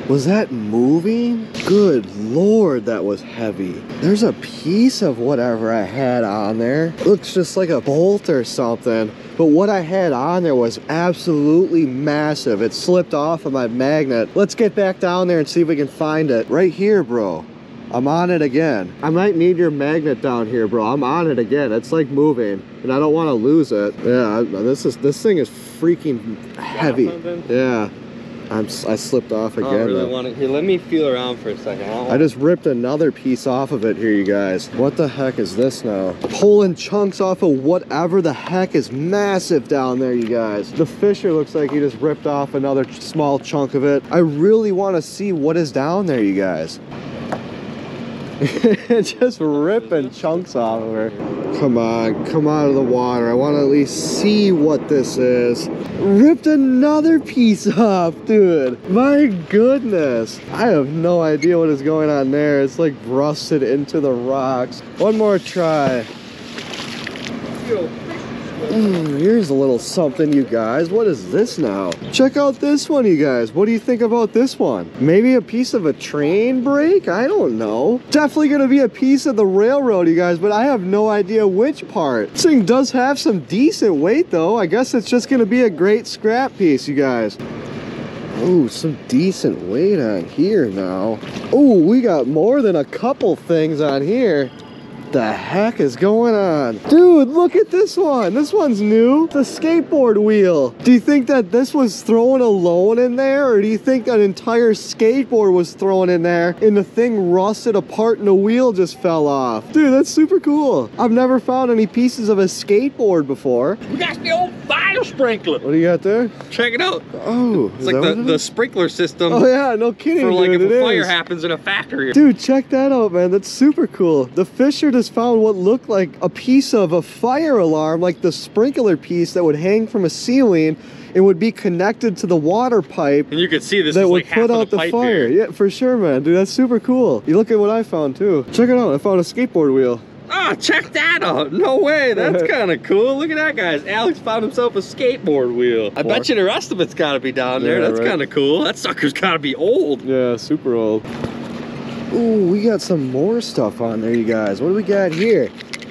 Was that moving? Good lord, that was heavy. There's a piece of whatever I had on there. Looks just like a bolt or something. But what I had on there was absolutely massive. It slipped off of my magnet. Let's get back down there and see if we can find it. Right here, bro. I'm on it again. I might need your magnet down here, bro. I'm on it again. It's like moving, and I don't want to lose it. Yeah, I- this is this thing is freaking heavy. Yeah, I'm s- I slipped off I again. don't really want to. Here, let me feel around for a second. I, I just ripped another piece off of it here, you guys. What the heck is this now? Pulling chunks off of whatever the heck is massive down there, you guys. The fisher looks like he just ripped off another small chunk of it. I really want to see what is down there, you guys. Just ripping chunks off of her. Come on, come out of the water. I want to at least see what this is. Ripped another piece off, dude. My goodness. I have no idea what is going on there. It's like rusted into the rocks. One more try. Here's a little something, you guys. What is this now? Check out this one, you guys. What do you think about this one? Maybe a piece of a train brake? I don't know. Definitely gonna be a piece of the railroad, you guys, but I have no idea which part. This thing does have some decent weight, though. I guess it's just gonna be a great scrap piece, you guys. Ooh, some decent weight on here now. Ooh, we got more than a couple things on here the heck is going on? Dude, look at this one. This one's new. It's a skateboard wheel. Do you think that this was thrown alone in there? Or do you think an entire skateboard was thrown in there and the thing rusted apart and the wheel just fell off? Dude, that's super cool. I've never found any pieces of a skateboard before. We got the old fire sprinkler. What do you got there? Check it out. Oh, It's like the, it the sprinkler system Oh yeah, no kidding, for like dude, if a fire is. happens in a factory. Dude, check that out, man. That's super cool. The Fisher just found what looked like a piece of a fire alarm, like the sprinkler piece that would hang from a ceiling and would be connected to the water pipe And you could see this that is would like put out the, the, fire. here. Yeah, for sure, man. Dude, that's super cool. You look at what I found too. Check it out. I found a skateboard wheel. Oh, check that out. No way. That's kind of cool. Look at that, guys. Alex found himself a skateboard wheel. I bet you the rest of it's got to be down there. Yeah, That's right. kind of cool. That sucker's got to be old. Yeah, super old. Ooh, we got some more stuff on there, you guys. What do we got here?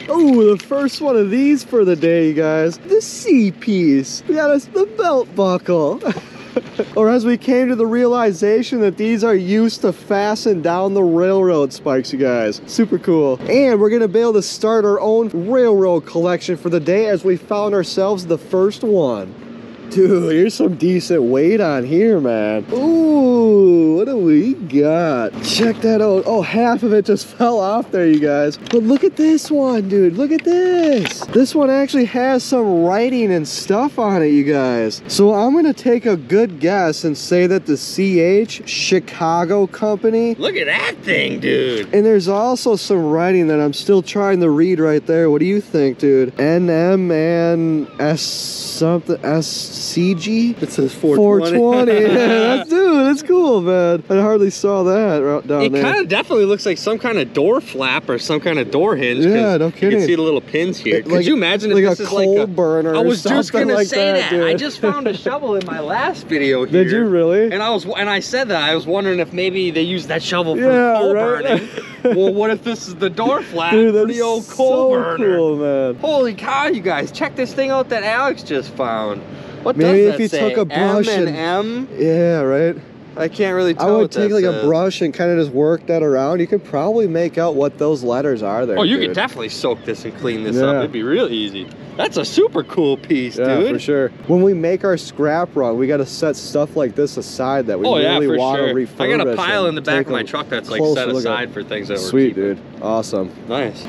Oh, the first one of these for the day, you guys. The C piece. We got us the belt buckle. or as we came to the realization that these are used to fasten down the railroad spikes, you guys. Super cool. And we're gonna be able to start our own railroad collection for the day as we found ourselves the first one. Dude, here's some decent weight on here, man. Ooh, what do we got? Check that out. Oh, half of it just fell off there, you guys. But look at this one, dude. Look at this. This one actually has some writing and stuff on it, you guys. So I'm gonna take a good guess and say that the CH Chicago Company Look at that thing, dude. and there's also some writing that I'm still trying to read right there. What do you think, dude? NM and S something SCG? It says 420. yeah, that's, dude, that's cool, man. I hardly saw that right down It there. kind of definitely looks like some kind of door flap or some kind of door hinge. 'cause Yeah, no You kidding. can see the little pins here. It- Could like- you imagine like if a this is like coal a burner I was just gonna like say that, that. I just found a shovel in my last video here. Did you really? And I was, and I said that I was wondering if maybe they used that shovel for Yeah, coal right. burning. well, what if this is the door flap Dude, for that's the old coal so burner? cool, man. Holy cow, you guys! Check this thing out that Alex just found. What Maybe does if you say? took a brush M and and- M. Yeah, right. I can't really tell. I would take like a brush and kind of just work that around. You could probably make out what those letters are there. Oh, you dude. could definitely soak this and clean this Yeah. up. It'd be real easy. That's a super cool piece, Yeah, dude. for sure. When we make our scrap run, we got to set stuff like this aside that we oh yeah, really for want sure. to refurbish. I got a pile in the back of my truck that's like set at. aside for things that we're Sweet, dude. Awesome. Nice.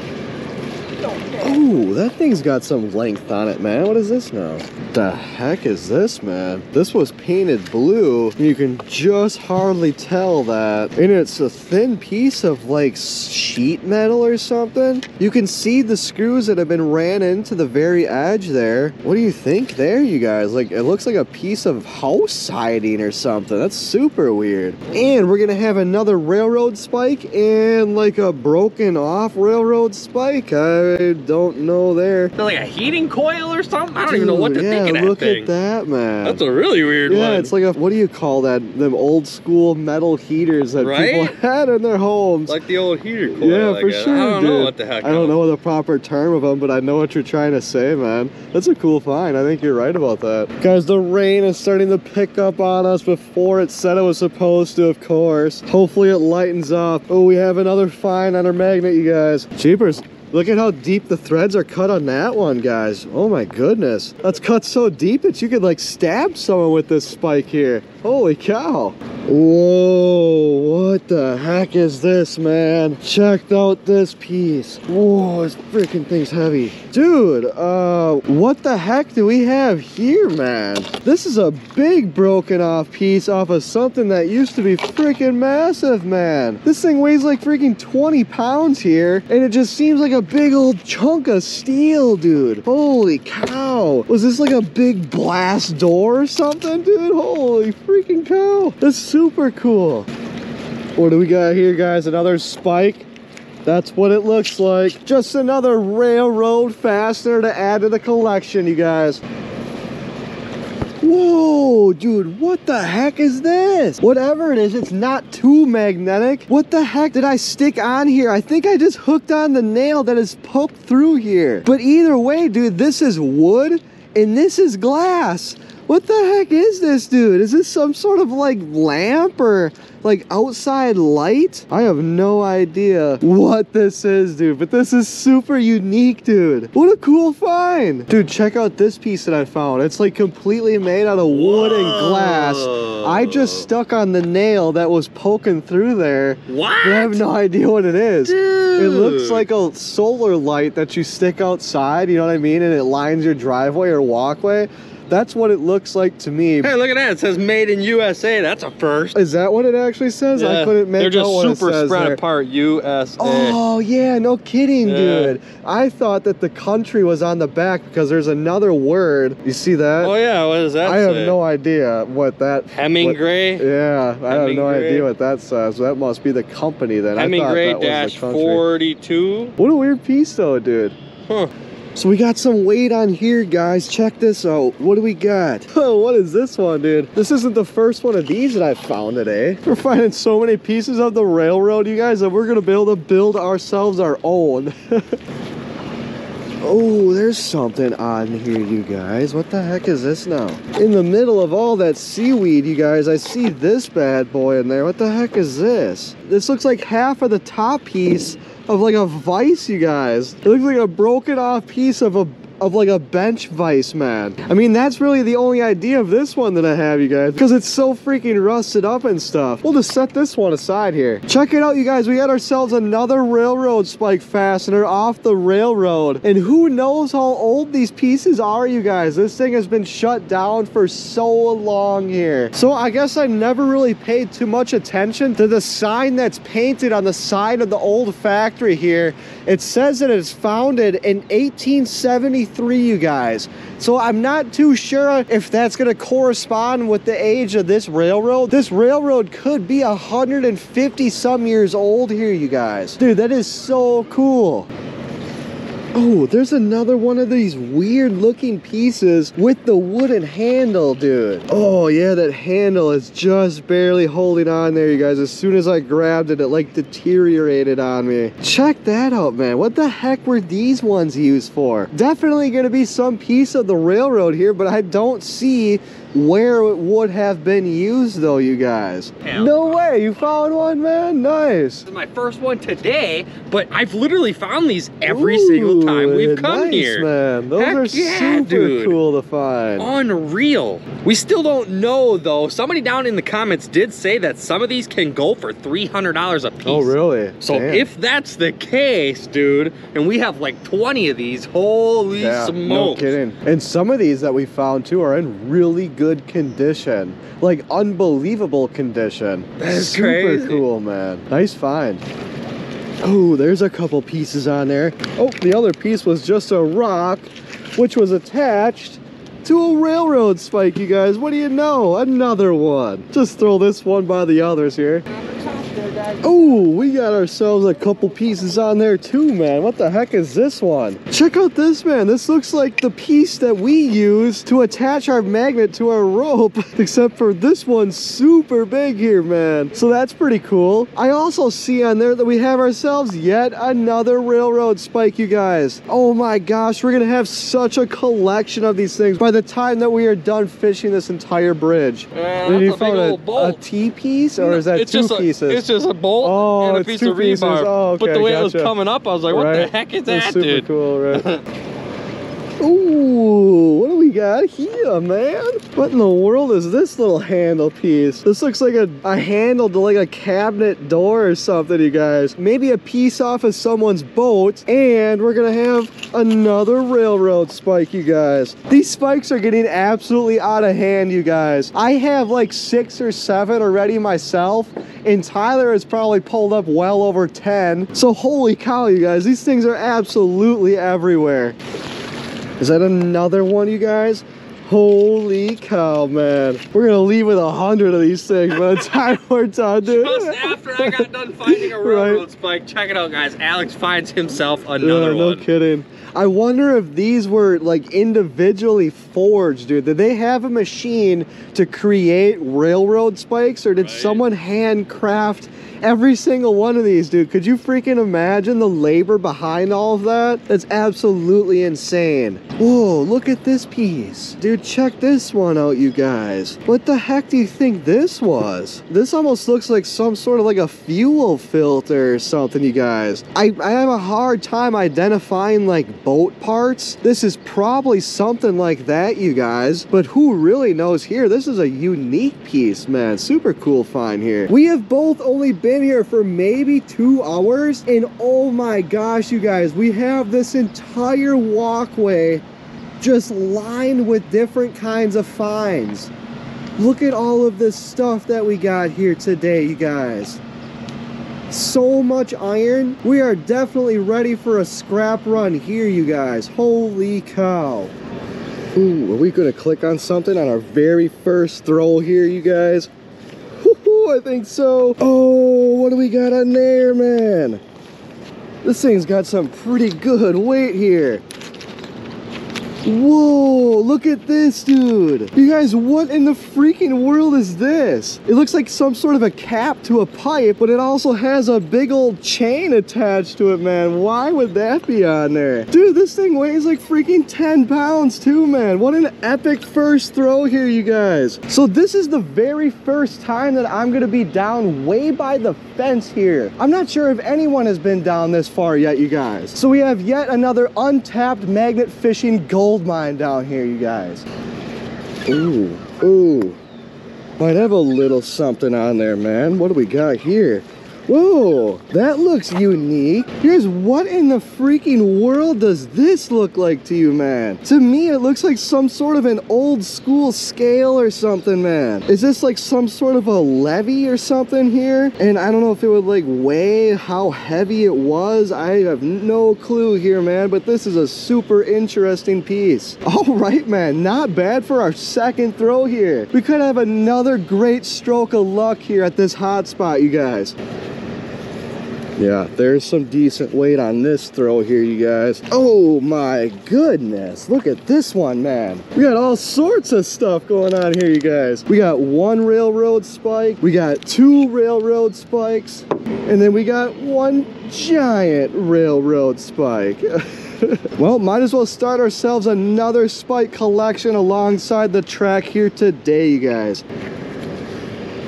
Ooh, that thing's got some length on it, man. What is this now? The heck is this, man? This was painted blue. You can just hardly tell that. And it's a thin piece of like sheet metal or something. You can see the screws that have been ran into the very edge there. What do you think there, you guys? Like, it looks like a piece of house siding or something. That's super weird. And we're gonna have another railroad spike and like a broken off railroad spike. I don't know there. Like a heating coil or something? I don't even know what to yeah, think of that look thing. at that, man. That's a really weird yeah, one. it's like a what do you call that? Them old school metal heaters that Right? people had in their homes. like the old heater coil. yeah, for sure. I don't dude. know what the heck. I don't know the proper term of them, but I know what you're trying to say, man. That's a cool find. I think you're right about that. Guys, the rain is starting to pick up on us before it said it was supposed to, of course. Hopefully it lightens up. Oh, we have another find on our magnet, you guys. Cheapers. Look at how deep the threads are cut on that one, guys. Oh my goodness. That's cut so deep that you could like stab someone with this spike here. Holy cow. Whoa, what the heck is this, man? Check out this piece. Whoa, this freaking thing's heavy. Dude, uh, what the heck do we have here, man? This is a big broken off piece off of something that used to be freaking massive, man. This thing weighs like freaking 20 pounds here, and it just seems like a big old chunk of steel, dude. Holy cow. Was this like a big blast door or something, dude? Holy freaking cow. That's super cool. What do we got here, guys? Another spike. That's what it looks like. Just another railroad fastener to add to the collection, you guys. Whoa, dude, what the heck is this? Whatever it is, it's not too magnetic. What the heck did I stick on here? I think I just hooked on the nail that is poked through here. But either way, dude, this is wood and this is glass. What the heck is this, dude? Is this some sort of like lamp or like outside light? I have no idea what this is, dude, but this is super unique, dude. What a cool find. Dude, check out this piece that I found. It's like completely made out of wood and glass. I just stuck on the nail that was poking through there. What? I have no idea what it is. It looks like a solar light that you stick outside, you know what I mean? And it lines your driveway or walkway. That's what it looks like to me. Hey, look at that. It says made in USA. That's a first. Is that what it actually says? I couldn't make They're just out super spread there. apart. USA. Oh yeah, no kidding, Yeah. dude. I thought that the country was on the back because there's another word. You see that? Oh yeah, what does that I have no idea what that. Hemming what-. Yeah, I have no idea what that says. That must be the company then. I thought Hemingway that was dash the country. 42. What a weird piece though, dude. Huh. So we got some weight on here, guys. Check this out. What do we got? Oh, what is this one, dude? This isn't the first one of these that I've found today. We're finding so many pieces of the railroad, you guys, that we're gonna be able to build ourselves our own. Oh, there's something on here, you guys. What the heck is this now? In the middle of all that seaweed, you guys, I see this bad boy in there. What the heck is this? This looks like half of the top piece of like a vice, you guys. It looks like a broken off piece of a of like a bench vise, man. I mean, that's really the only idea of this one that I have, you guys, because it's so freaking rusted up and stuff. We'll just set this one aside here. Check it out, you guys. We got ourselves another railroad spike fastener off the railroad. And who knows how old these pieces are, you guys. This thing has been shut down for so long here. So I guess I never really paid too much attention to the sign that's painted on the side of the old factory here. It says that it's founded in 1873, you guys. So I'm not too sure if that's to correspond with the age of this railroad. This railroad could be 150 some years old here, you guys. Dude, that is so cool. Oh, there's another one of these weird looking pieces with the wooden handle, dude. Oh yeah, that handle is just barely holding on there, you guys. As soon as I grabbed it, it like deteriorated on me. Check that out, man. What the heck were these ones used for? Definitely gonna be some piece of the railroad here, but I don't see where it would have been used though, you guys. Hell. No way, you found one, man? Nice. This is my first one today, but I've literally found these every single time we've come nice, here. man. Those Heck are yeah, super dude. cool to find. Unreal. We still don't know though. Somebody down in the comments did say that some of these can go for $300 a piece. Oh, really? So Damn. if that's the case, dude, and we have like 20 of these, holy yeah, no smokes. kidding. And some of these that we found too are in really good condition, like unbelievable condition. That is super crazy. cool, man. Nice find. Oh, there's a couple pieces on there. Oh, the other piece was just a rock, which was attached to a railroad spike, you guys. What do you know? Another one. Just throw this one by the others here. Oh, we got ourselves a couple pieces on there too, man. What the heck is this one? Check out this, man. This looks like the piece that we use to attach our magnet to our rope, except for this one's super big here, man. So that's pretty cool. I also see on there that we have ourselves yet another railroad spike, you guys. Oh my gosh, we're gonna have such a collection of these things by the time that we are done fishing this entire bridge. Man, Did you a old a, a T piece or is that it's two just a, pieces? It's just a bolt Oh, and a oh, it's piece of rebar. Oh, but the way it was coming up, I was like, what the heck is That's that, super dude? cool, right? Ooh, what do we got here, man? What in the world is this little handle piece? This looks like a, a handle to like a cabinet door or something, you guys. Maybe a piece off of someone's boat, and we're gonna have another railroad spike, you guys. These spikes are getting absolutely out of hand, you guys. I have like six or seven already myself, and Tyler has probably pulled up well over 10. So holy cow, you guys, these things are absolutely everywhere. Is that another one, you guys? Holy cow, man. We're gonna leave with a hundred of these things by the time we're done, dude. Just after I got done finding a Right. railroad spike, check it out, guys. Alex finds himself Yeah, another no one. kidding. I wonder if these were like individually forged, dude. Did they have a machine to create railroad spikes or did Right. someone handcraft every single one of these, dude? Could you freaking imagine the labor behind all of that? That's absolutely insane. Whoa, look at this piece. Dude, check this one out, you guys. What the heck do you think this was? This almost looks like some sort of like a fuel filter or something, you guys. I, I have a hard time identifying like boat parts. This is probably something like that, you guys. But who really knows here? This is a unique piece, man. Super cool find here. We have both only been here for maybe two hours. And oh my gosh, you guys, we have this entire walkway just lined with different kinds of finds. Look at all of this stuff that we got here today, you guys. So much iron. We are definitely ready for a scrap run here, you guys. Holy cow. Ooh, are we gonna click on something on our very first throw here, you guys? I think so. Oh, what do we got on there, man? This thing's got some pretty good weight here. Whoa, look at this, dude. You guys, what in the freaking world is this? It looks like some sort of a cap to a pipe, but it also has a big old chain attached to it, man. Why would that be on there? Dude, this thing weighs like freaking 10 pounds too, man. What an epic first throw here, you guys. So this is the very first time that I'm gonna be down way by the fence here. I'm not sure if anyone has been down this far yet, you guys. So we have yet another untapped magnet fishing gold mine down here, you guys. Ooh, ooh. Might have a little something on there, man. What do we got here? Whoa, that looks unique. Here's what in the freaking world does this look like to you, man? To me, it looks like some sort of an old school scale or something, man. Is this like some sort of a levy or something here? And I don't know if it would like weigh how heavy it was. I have no clue here, man, but this is a super interesting piece. All right, man, not bad for our second throw here. We could have another great stroke of luck here at this hot spot, you guys. Yeah, there's some decent weight on this throw here, you guys. Oh my goodness. Look at this one, man. We got all sorts of stuff going on here, you guys. We got one railroad spike. We got two railroad spikes. And then we got one giant railroad spike. well, might as well start ourselves another spike collection alongside the track here today, you guys.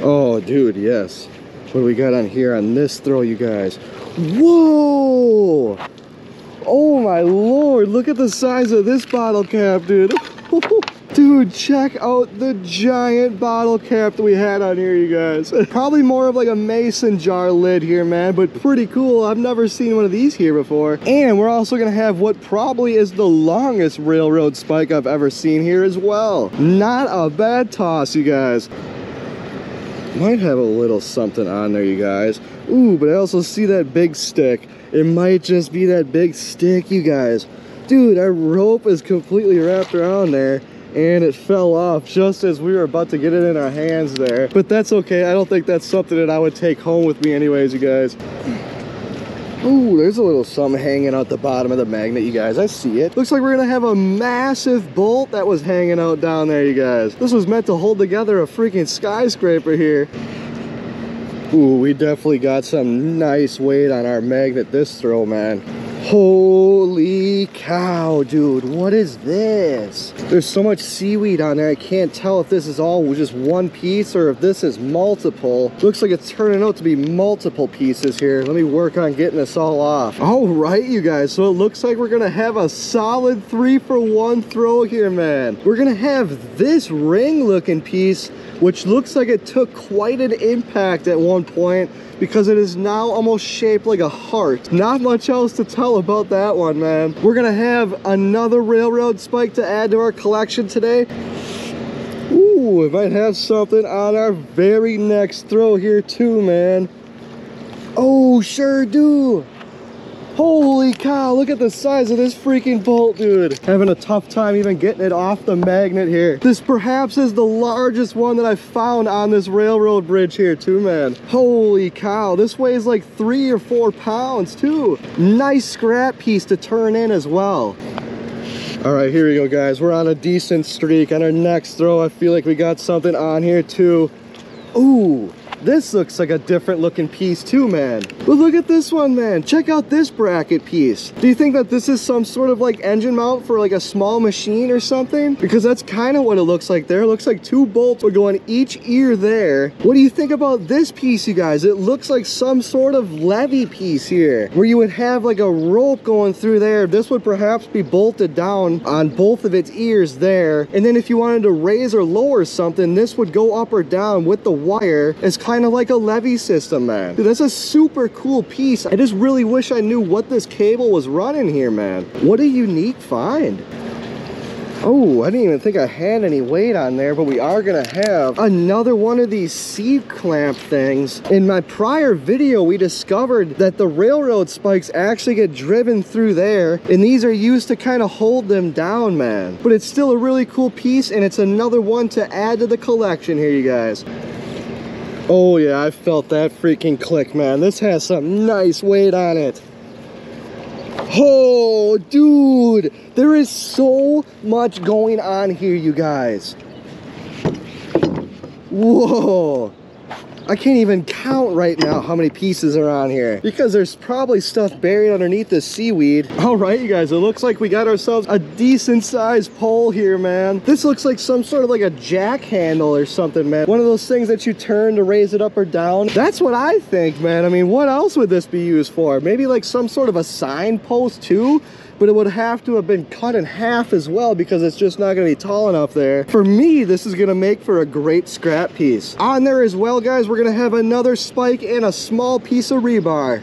Oh, dude, yes. What do we got on here on this throw, you guys? Whoa! Oh my lord, look at the size of this bottle cap, dude. Dude, check out the giant bottle cap that we had on here, you guys. Probably more of like a mason jar lid here, man, but pretty cool. I've never seen one of these here before. And we're also gonna have what probably is the longest railroad spike I've ever seen here as well. Not a bad toss, you guys. Might have a little something on there, you guys. Ooh, but I also see that big stick. It might just be that big stick, you guys. Dude, our rope is completely wrapped around there and it fell off just as we were about to get it in our hands there. But that's okay. I don't think that's something that I would take home with me anyways, you guys. Ooh, there's a little something hanging out the bottom of the magnet, you guys. I see it. Looks like we're gonna have a massive bolt that was hanging out down there, you guys. This was meant to hold together a freaking skyscraper here. Ooh, we definitely got some nice weight on our magnet this throw, man. Holy cow, dude. What is this? There's so much seaweed on there. I can't tell if this is all just one piece or if this is multiple. Looks like it's turning out to be multiple pieces here. Let me work on getting this all off. All right, you guys. So it looks like we're to have a solid three for one throw here, man. We're to have this ring looking piece which looks like it took quite an impact at one point because it is now almost shaped like a heart. Not much else to tell about that one, man. We're gonna have another railroad spike to add to our collection today. Ooh, we might have something on our very next throw here too, man. Oh, sure do. Holy cow, look at the size of this freaking bolt, dude. Having a tough time even getting it off the magnet here. This perhaps is the largest one that I found on this railroad bridge here too, man. Holy cow, this weighs like three or four pounds too. Nice scrap piece to turn in as well. All right, here we go, guys. We're on a decent streak. On our next throw, I feel like we got something on here too. Ooh, this looks like a different looking piece too, man. But look at this one, man. Check out this bracket piece. Do you think that this is some sort of like engine mount for like a small machine or something? Because that's kind of what it looks like there. It looks like two bolts would go in each ear there. What do you think about this piece, you guys? It looks like some sort of levy piece here where you would have like a rope going through there. This would perhaps be bolted down on both of its ears there. And then if you wanted to raise or lower something, this would go up or down with the wire as kind of like a levy system, man. Dude, that's a super cool piece. I just really wish I knew what this cable was running here, man. What a unique find. Oh, I didn't even think I had any weight on there, but we are gonna have another one of these seat clamp things. In my prior video, we discovered that the railroad spikes actually get driven through there, and these are used to kind of hold them down, man. But it's still a really cool piece, and it's another one to add to the collection here, you guys. Oh yeah, I felt that freaking click, man. This has some nice weight on it. Oh, dude, there is so much going on here, you guys. Whoa. I can't even count right now how many pieces are on here because there's probably stuff buried underneath this seaweed. All right, you guys, it looks like we got ourselves a decent sized pole here, man. This looks like some sort of like a jack handle or something, man. One of those things that you turn to raise it up or down. That's what I think, man. I mean, what else would this be used for? Maybe like some sort of a sign post too? but it would have to have been cut in half as well because it's just not gonna be tall enough there. For me, this is gonna make for a great scrap piece. On there as well, guys, we're gonna have another spike and a small piece of rebar.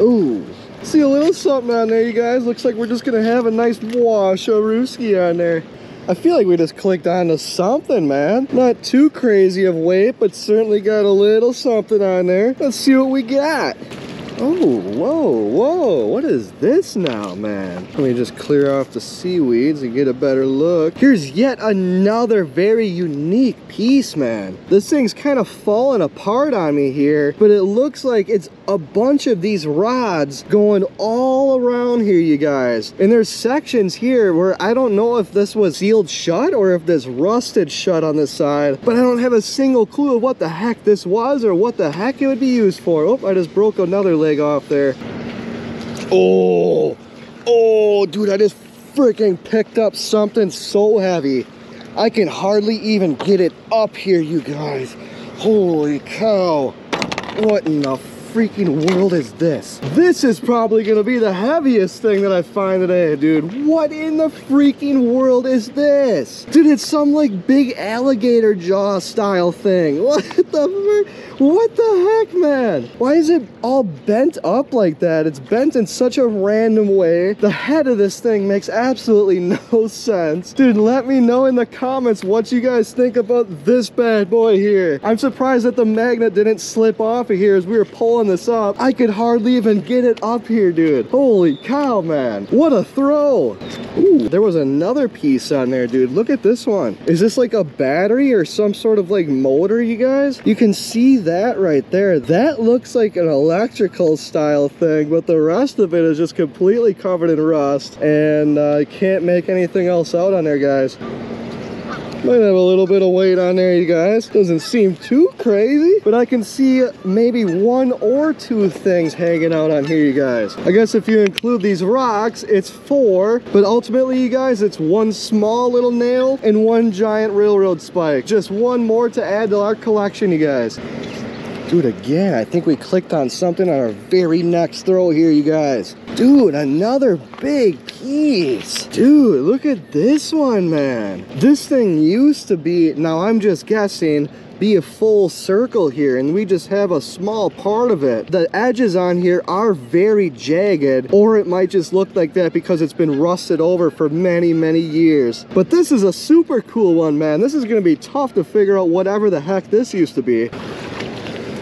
Ooh. See a little something on there, you guys. Looks like we're just gonna have a nice wash of Ruski on there. I feel like we just clicked onto something, man. Not too crazy of weight, but certainly got a little something on there. Let's see what we got. Oh, whoa, whoa, what is this now, man? Let me just clear off the seaweeds and get a better look. Here's yet another very unique piece, man. This thing's kind of falling apart on me here, but it looks like it's a bunch of these rods going all around here, you guys. And there's sections here where I don't know if this was sealed shut or if this rusted shut on this side, but I don't have a single clue of what the heck this was or what the heck it would be used for. Oh, I just broke another leg leg off there. Oh, oh, dude, I just freaking picked up something so heavy. I can hardly even get it up here, you guys. Holy cow. What in the freaking world is this? This is probably gonna be the heaviest thing that I find today, dude. What in the freaking world is this? Dude, it's some like big alligator jaw style thing. What the what the heck, man? Why is it all bent up like that? It's bent in such a random way. The head of this thing makes absolutely no sense. Dude, let me know in the comments what you guys think about this bad boy here. I'm surprised that the magnet didn't slip off of here as we were pulling this up. I could hardly even get it up here, dude. Holy cow, man. What a throw. Ooh, there was another piece on there, dude. Look at this one. Is this like a battery or some sort of like motor, you guys? You can see that right there. That looks like an electrical style thing, but the rest of it is just completely covered in rust and I uh, can't make anything else out on there, guys. Might have a little bit of weight on there, you guys. Doesn't seem too crazy, but I can see maybe one or two things hanging out on here, you guys. I guess if you include these rocks, it's four, but ultimately, you guys, it's one small little nail and one giant railroad spike. Just one more to add to our collection, you guys. Dude, again, I think we clicked on something on our very next throw here, you guys. Dude, another big piece. Dude, look at this one, man. This thing used to be, now I'm just guessing, be a full circle here and we just have a small part of it. The edges on here are very jagged or it might just look like that because it's been rusted over for many, many years. But this is a super cool one, man. This is gonna be tough to figure out whatever the heck this used to be.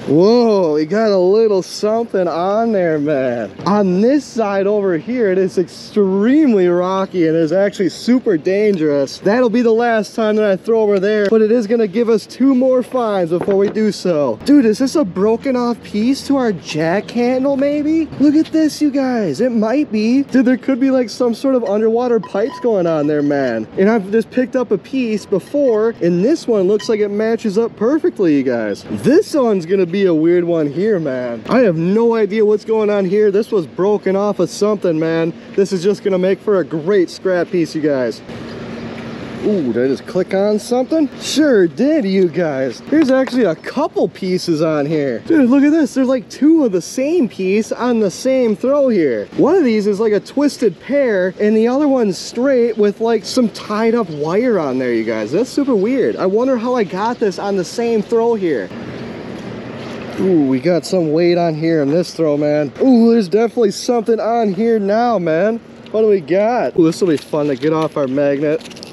Whoa, we got a little something on there, man. On this side over here, it is extremely rocky and is actually super dangerous. That'll be the last time that I throw over there, but it is gonna give us two more finds before we do so. Dude, is this a broken off piece to our jack handle maybe? Look at this, you guys. It might be. Dude, there could be like some sort of underwater pipes going on there, man. And I've just picked up a piece before, and this one looks like it matches up perfectly, you guys. This one's gonna be a weird one here, man. I have no idea what's going on here. This was broken off of something, man. This is just gonna make for a great scrap piece, you guys. Ooh, did I just click on something? Sure did, you guys. There's actually a couple pieces on here. Dude, look at this. There's like two of the same piece on the same throw here. One of these is like a twisted pair, and the other one's straight with like some tied up wire on there, you guys. That's super weird. I wonder how I got this on the same throw here. Ooh, we got some weight on here in this throw, man. Ooh, there's definitely something on here now, man. What do we got? Ooh, this will be fun to get off our magnet.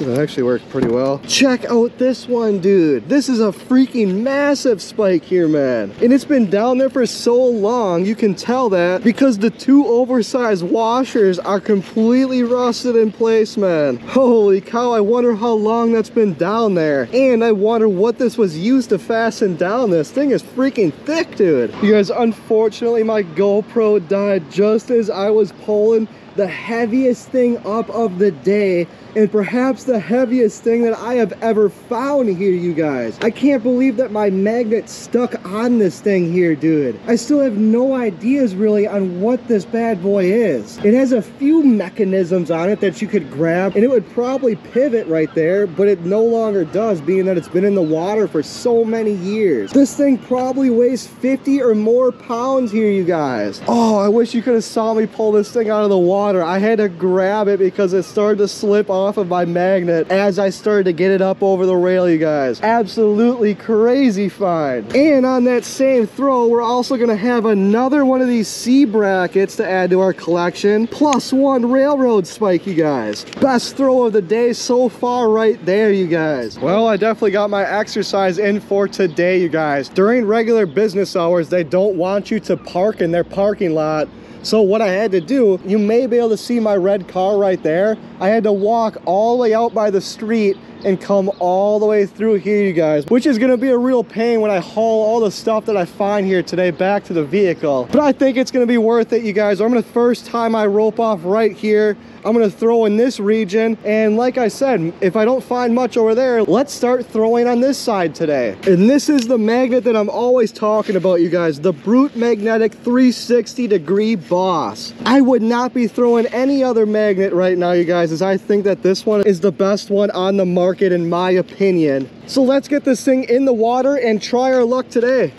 That actually worked pretty well. Check out this one, dude. This is a freaking massive spike here, man. And it's been down there for so long, you can tell that because the two oversized washers are completely rusted in place, man. Holy cow, I wonder how long that's been down there. And I wonder what this was used to fasten down. This thing is freaking thick, dude. You guys, unfortunately, my GoPro died just as I was pulling the heaviest thing up of the day and perhaps the heaviest thing that I have ever found here, you guys. I can't believe that my magnet stuck on this thing here, dude. I still have no ideas really on what this bad boy is. It has a few mechanisms on it that you could grab and it would probably pivot right there, but it no longer does being that it's been in the water for so many years. This thing probably weighs 50 or more pounds here, you guys. Oh, I wish you could have saw me pull this thing out of the water. I had to grab it because it started to slip off of my magnet as I started to get it up over the rail, you guys. Absolutely crazy find. And on that same throw, we're also gonna have another one of these C brackets to add to our collection, plus one railroad spike, you guys. Best throw of the day so far right there, you guys. Well, I definitely got my exercise in for today, you guys. During regular business hours, they don't want you to park in their parking lot so what I had to do, you may be able to see my red car right there. I had to walk all the way out by the street and come all the way through here, you guys, which is gonna be a real pain when I haul all the stuff that I find here today back to the vehicle. But I think it's gonna be worth it, you guys. I'm gonna first tie my rope off right here. I'm gonna throw in this region. And like I said, if I don't find much over there, let's start throwing on this side today. And this is the magnet that I'm always talking about, you guys, the Brute Magnetic 360 degree boss. I would not be throwing any other magnet right now, you guys, as I think that this one is the best one on the market in my opinion. So let's get this thing in the water and try our luck today.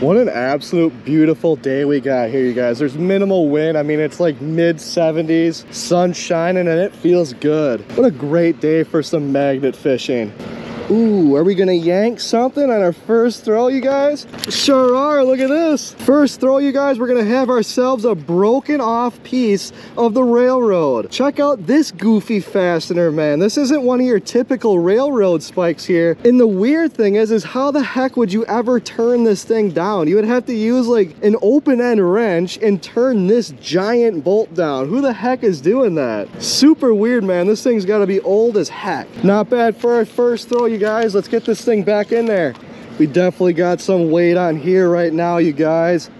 What an absolute beautiful day we got here, you guys. There's minimal wind. I mean, it's like mid 70s, sun shining, and it feels good. What a great day for some magnet fishing. Ooh, are we gonna yank something on our first throw, you guys? Sure are, look at this. First throw, you guys, we're gonna have ourselves a broken off piece of the railroad. Check out this goofy fastener, man. This isn't one of your typical railroad spikes here. And the weird thing is, is how the heck would you ever turn this thing down? You would have to use like an open end wrench and turn this giant bolt down. Who the heck is doing that? Super weird, man. This thing's gotta be old as heck. Not bad for our first throw, you guys. Let's get this thing back in there. We definitely got some weight on here right now, you guys.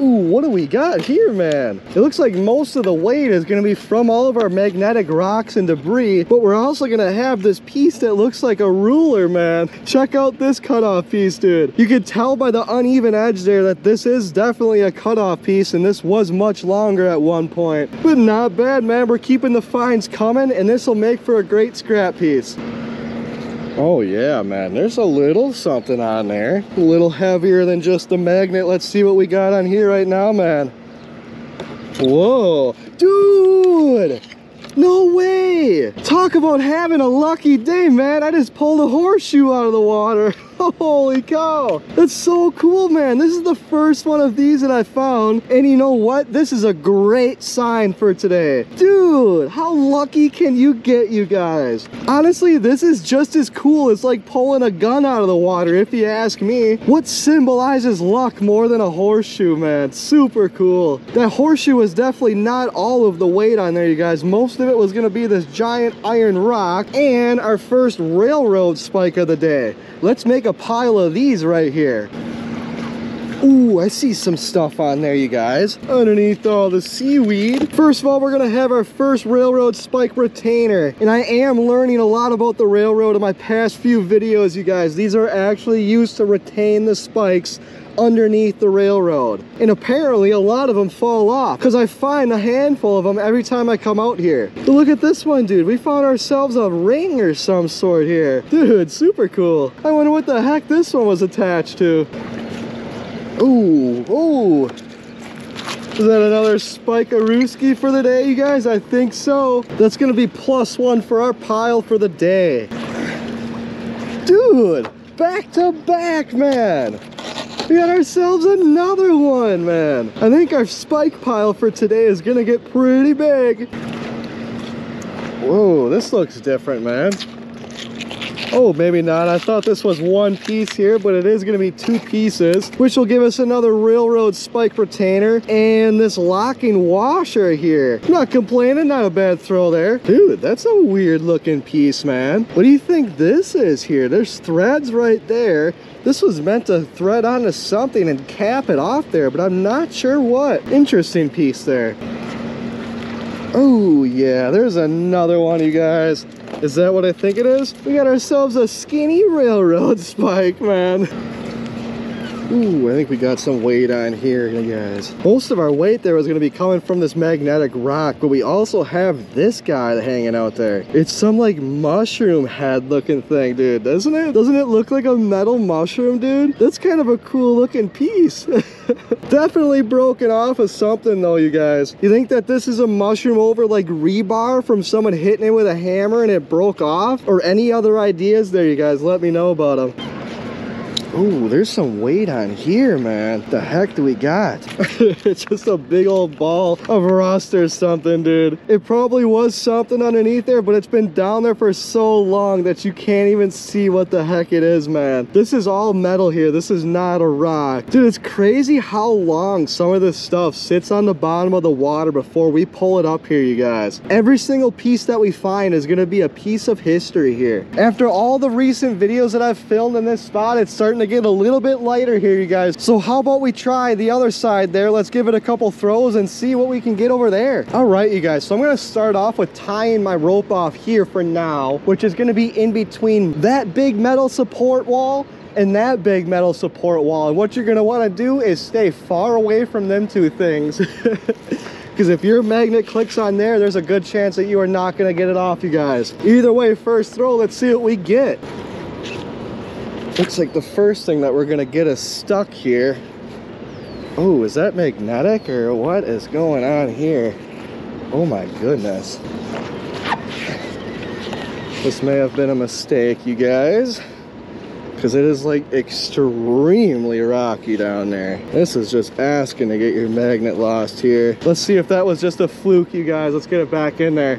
Ooh, what do we got here, man? It looks like most of the weight is gonna be from all of our magnetic rocks and debris, but we're also gonna have this piece that looks like a ruler, man. Check out this cutoff piece, dude. You can tell by the uneven edge there that this is definitely a cutoff piece and this was much longer at one point. But not bad, man. We're keeping the finds coming and this will make for a great scrap piece. Oh yeah, man, there's a little something on there. A little heavier than just the magnet. Let's see what we got on here right now, man. Whoa, dude! No way! Talk about having a lucky day, man. I just pulled a horseshoe out of the water. Holy cow. That's so cool, man. This is the first one of these that I found. And you know what? This is a great sign for today. Dude, how lucky can you get, you guys? Honestly, this is just as cool It's like pulling a gun out of the water, if you ask me. What symbolizes luck more than a horseshoe, man? Super cool. That horseshoe was definitely not all of the weight on there, you guys. Most of it was gonna be this giant iron rock and our first railroad spike of the day. Let's make a pile of these right here. Ooh, I see some stuff on there, you guys. Underneath all the seaweed. First of all, we're gonna have our first railroad spike retainer. And I am learning a lot about the railroad in my past few videos, you guys. These are actually used to retain the spikes underneath the railroad. And apparently a lot of them fall off because I find a handful of them every time I come out here. But look at this one, dude. We found ourselves a ring or some sort here. Dude, super cool. I wonder what the heck this one was attached to. Ooh, ooh. Is that another Spikarooski for the day, you guys? I think so. That's gonna be plus one for our pile for the day. Dude, back to back, man. We got ourselves another one, man. I think our spike pile for today is gonna get pretty big. Whoa, this looks different, man. Oh, maybe not. I thought this was one piece here, but it is going to be two pieces, which will give us another railroad spike retainer and this locking washer here. Not complaining, not a bad throw there. Dude, that's a weird looking piece, man. What do you think this is here? There's threads right there. This was meant to thread onto something and cap it off there, but I'm not sure what. Interesting piece there. Oh yeah, there's another one, you guys. Is that what I think it is? We got ourselves a skinny railroad spike, man. Ooh, I think we got some weight on here, you guys. Most of our weight there was gonna be coming from this magnetic rock, but we also have this guy hanging out there. It's some like mushroom head looking thing, dude, doesn't it? Doesn't it look like a metal mushroom, dude? That's kind of a cool looking piece. Definitely broken off of something though, you guys. You think that this is a mushroom over like rebar from someone hitting it with a hammer and it broke off? Or any other ideas there, you guys? Let me know about them. Ooh, there's some weight on here, man. The heck do we got? it's just a big old ball of rust or something, dude. It probably was something underneath there, but it's been down there for so long that you can't even see what the heck it is, man. This is all metal here. This is not a rock. Dude, it's crazy how long some of this stuff sits on the bottom of the water before we pull it up here, you guys. Every single piece that we find is gonna be a piece of history here. After all the recent videos that I've filmed in this spot, it's starting to get a little bit lighter here, you guys. So how about we try the other side there? Let's give it a couple throws and see what we can get over there. All right, you guys. So I'm gonna start off with tying my rope off here for now, which is gonna be in between that big metal support wall and that big metal support wall. And what you're gonna wanna do is stay far away from them two things. Because if your magnet clicks on there, there's a good chance that you are not gonna get it off, you guys. Either way, first throw, let's see what we get. Looks like the first thing that we're gonna get us stuck here. Oh, is that magnetic or what is going on here? Oh my goodness. This may have been a mistake, you guys. Because it is like extremely rocky down there. This is just asking to get your magnet lost here. Let's see if that was just a fluke, you guys. Let's get it back in there.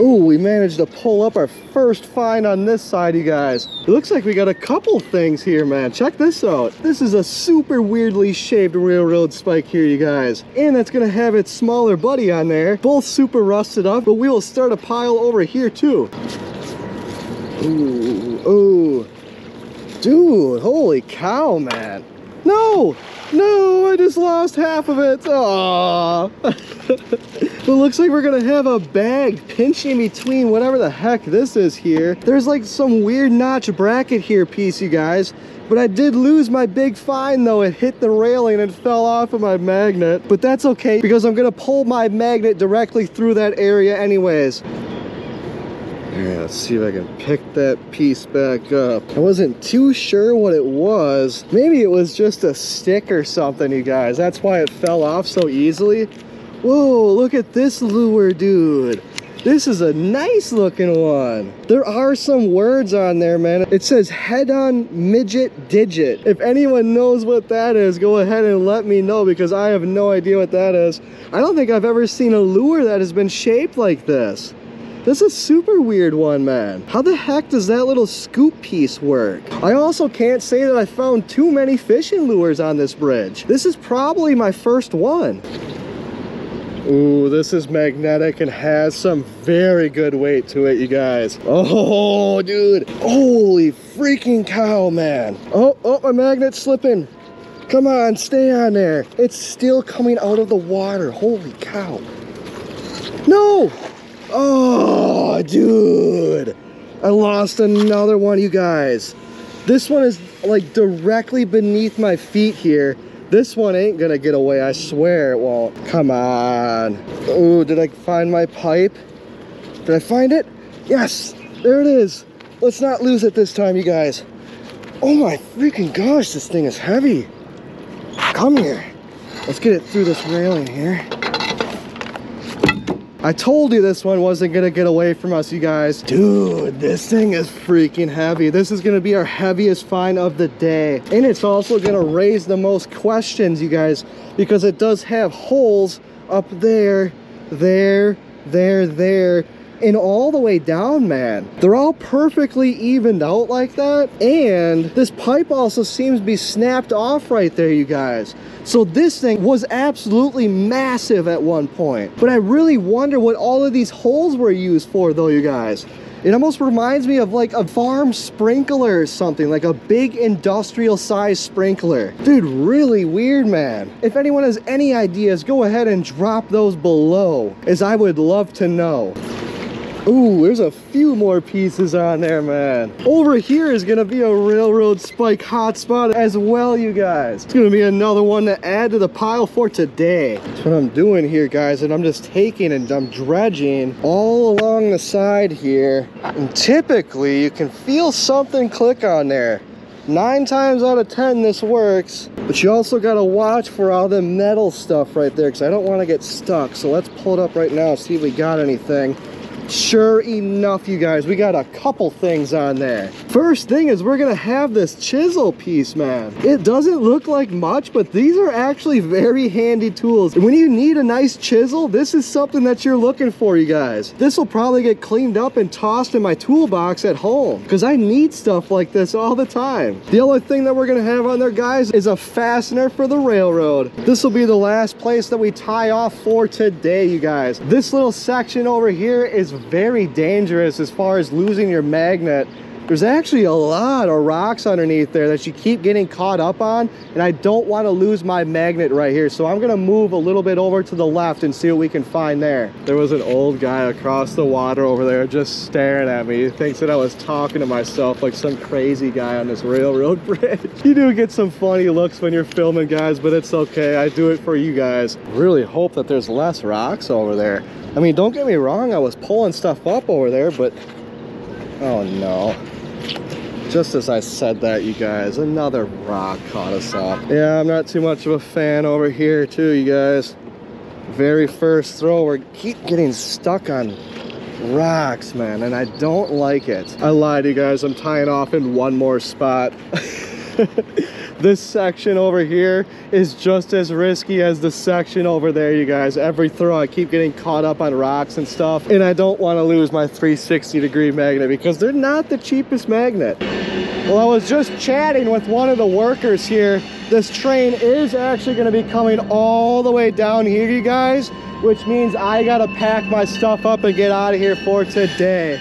Oh, we managed to pull up our first find on this side, you guys. It looks like we got a couple things here, man. Check this out. This is a super weirdly shaped railroad spike here, you guys. And that's gonna have its smaller buddy on there. Both super rusted up, but we will start a pile over here too. Ooh, ooh. Dude, holy cow, man. No! No, I just lost half of it. Aww. it looks like we're gonna have a bag pinching between whatever the heck this is here. There's like some weird notch bracket here piece, you guys. But I did lose my big find though. It hit the railing and fell off of my magnet. But that's okay because I'm gonna pull my magnet directly through that area anyways. Yeah, let's see if I can pick that piece back up. I wasn't too sure what it was. Maybe it was just a stick or something, you guys. That's why it fell off so easily. Whoa, look at this lure, dude. This is a nice looking one. There are some words on there, man. It says Heddon midget digit. If anyone knows what that is, go ahead and let me know because I have no idea what that is. I don't think I've ever seen a lure that has been shaped like this. This is a super weird one, man. How the heck does that little scoop piece work? I also can't say that I found too many fishing lures on this bridge. This is probably my first one. Ooh, this is magnetic and has some very good weight to it, you guys. Oh, dude. Holy freaking cow, man. Oh, oh, my magnet's slipping. Come on, stay on there. It's still coming out of the water. Holy cow. No! Oh, dude. I lost another one, you guys. This one is like directly beneath my feet here. This one ain't gonna get away, I swear it won't. Come on. Oh, did I find my pipe? Did I find it? Yes, there it is. Let's not lose it this time, you guys. Oh my freaking gosh, this thing is heavy. Come here. Let's get it through this railing here. I told you this one wasn't gonna get away from us, you guys. Dude, this thing is freaking heavy. This is gonna be our heaviest find of the day. And it's also gonna raise the most questions, you guys, because it does have holes up there, there, there, there, and all the way down, man. They're all perfectly evened out like that. And this pipe also seems to be snapped off right there, you guys. So this thing was absolutely massive at one point. But I really wonder what all of these holes were used for though, you guys. It almost reminds me of like a farm sprinkler or something, like a big industrial size sprinkler. Dude, really weird, man. If anyone has any ideas, go ahead and drop those below, as I would love to know. Ooh, there's a few more pieces on there, man. Over here is gonna be a railroad spike hotspot as well, you guys. It's gonna be another one to add to the pile for today. That's what I'm doing here, guys, and I'm just taking and I'm dredging all along the side here. And typically, you can feel something click on there. Nine times out of 10, this works. But you also gotta watch for all the metal stuff right there, because I don't wanna get stuck. So let's pull it up right now, see if we got anything. Sure enough, you guys, we got a couple things on there. First thing is we're gonna have this chisel piece, man. It doesn't look like much, but these are actually very handy tools. When you need a nice chisel, this is something that you're looking for, you guys. This will probably get cleaned up and tossed in my toolbox at home because I need stuff like this all the time. The other thing that we're gonna have on there, guys, is a fastener for the railroad. This will be the last place that we tie off for today, you guys. This little section over here is very dangerous as far as losing your magnet. There's actually a lot of rocks underneath there that you keep getting caught up on and I don't want to lose my magnet right here. So I'm going to move a little bit over to the left and see what we can find there. There was an old guy across the water over there just staring at me. He thinks that I was talking to myself like some crazy guy on this railroad bridge. you do get some funny looks when you're filming guys, but it's okay. I do it for you guys. Really hope that there's less rocks over there. I mean, don't get me wrong, I was pulling stuff up over there, but oh no. Just as I said that, you guys, another rock caught us up. Yeah, I'm not too much of a fan over here too, you guys. Very first throw, we keep getting stuck on rocks, man, and I don't like it. I lied, you guys, I'm tying off in one more spot. this section over here is just as risky as the section over there you guys. Every throw i keep getting caught up on rocks and stuff and i don't want to lose my 360 degree magnet because they're not the cheapest magnet. Well i was just chatting with one of the workers here. This train is actually going to be coming all the way down here you guys which means i gotta pack my stuff up and get out of here for today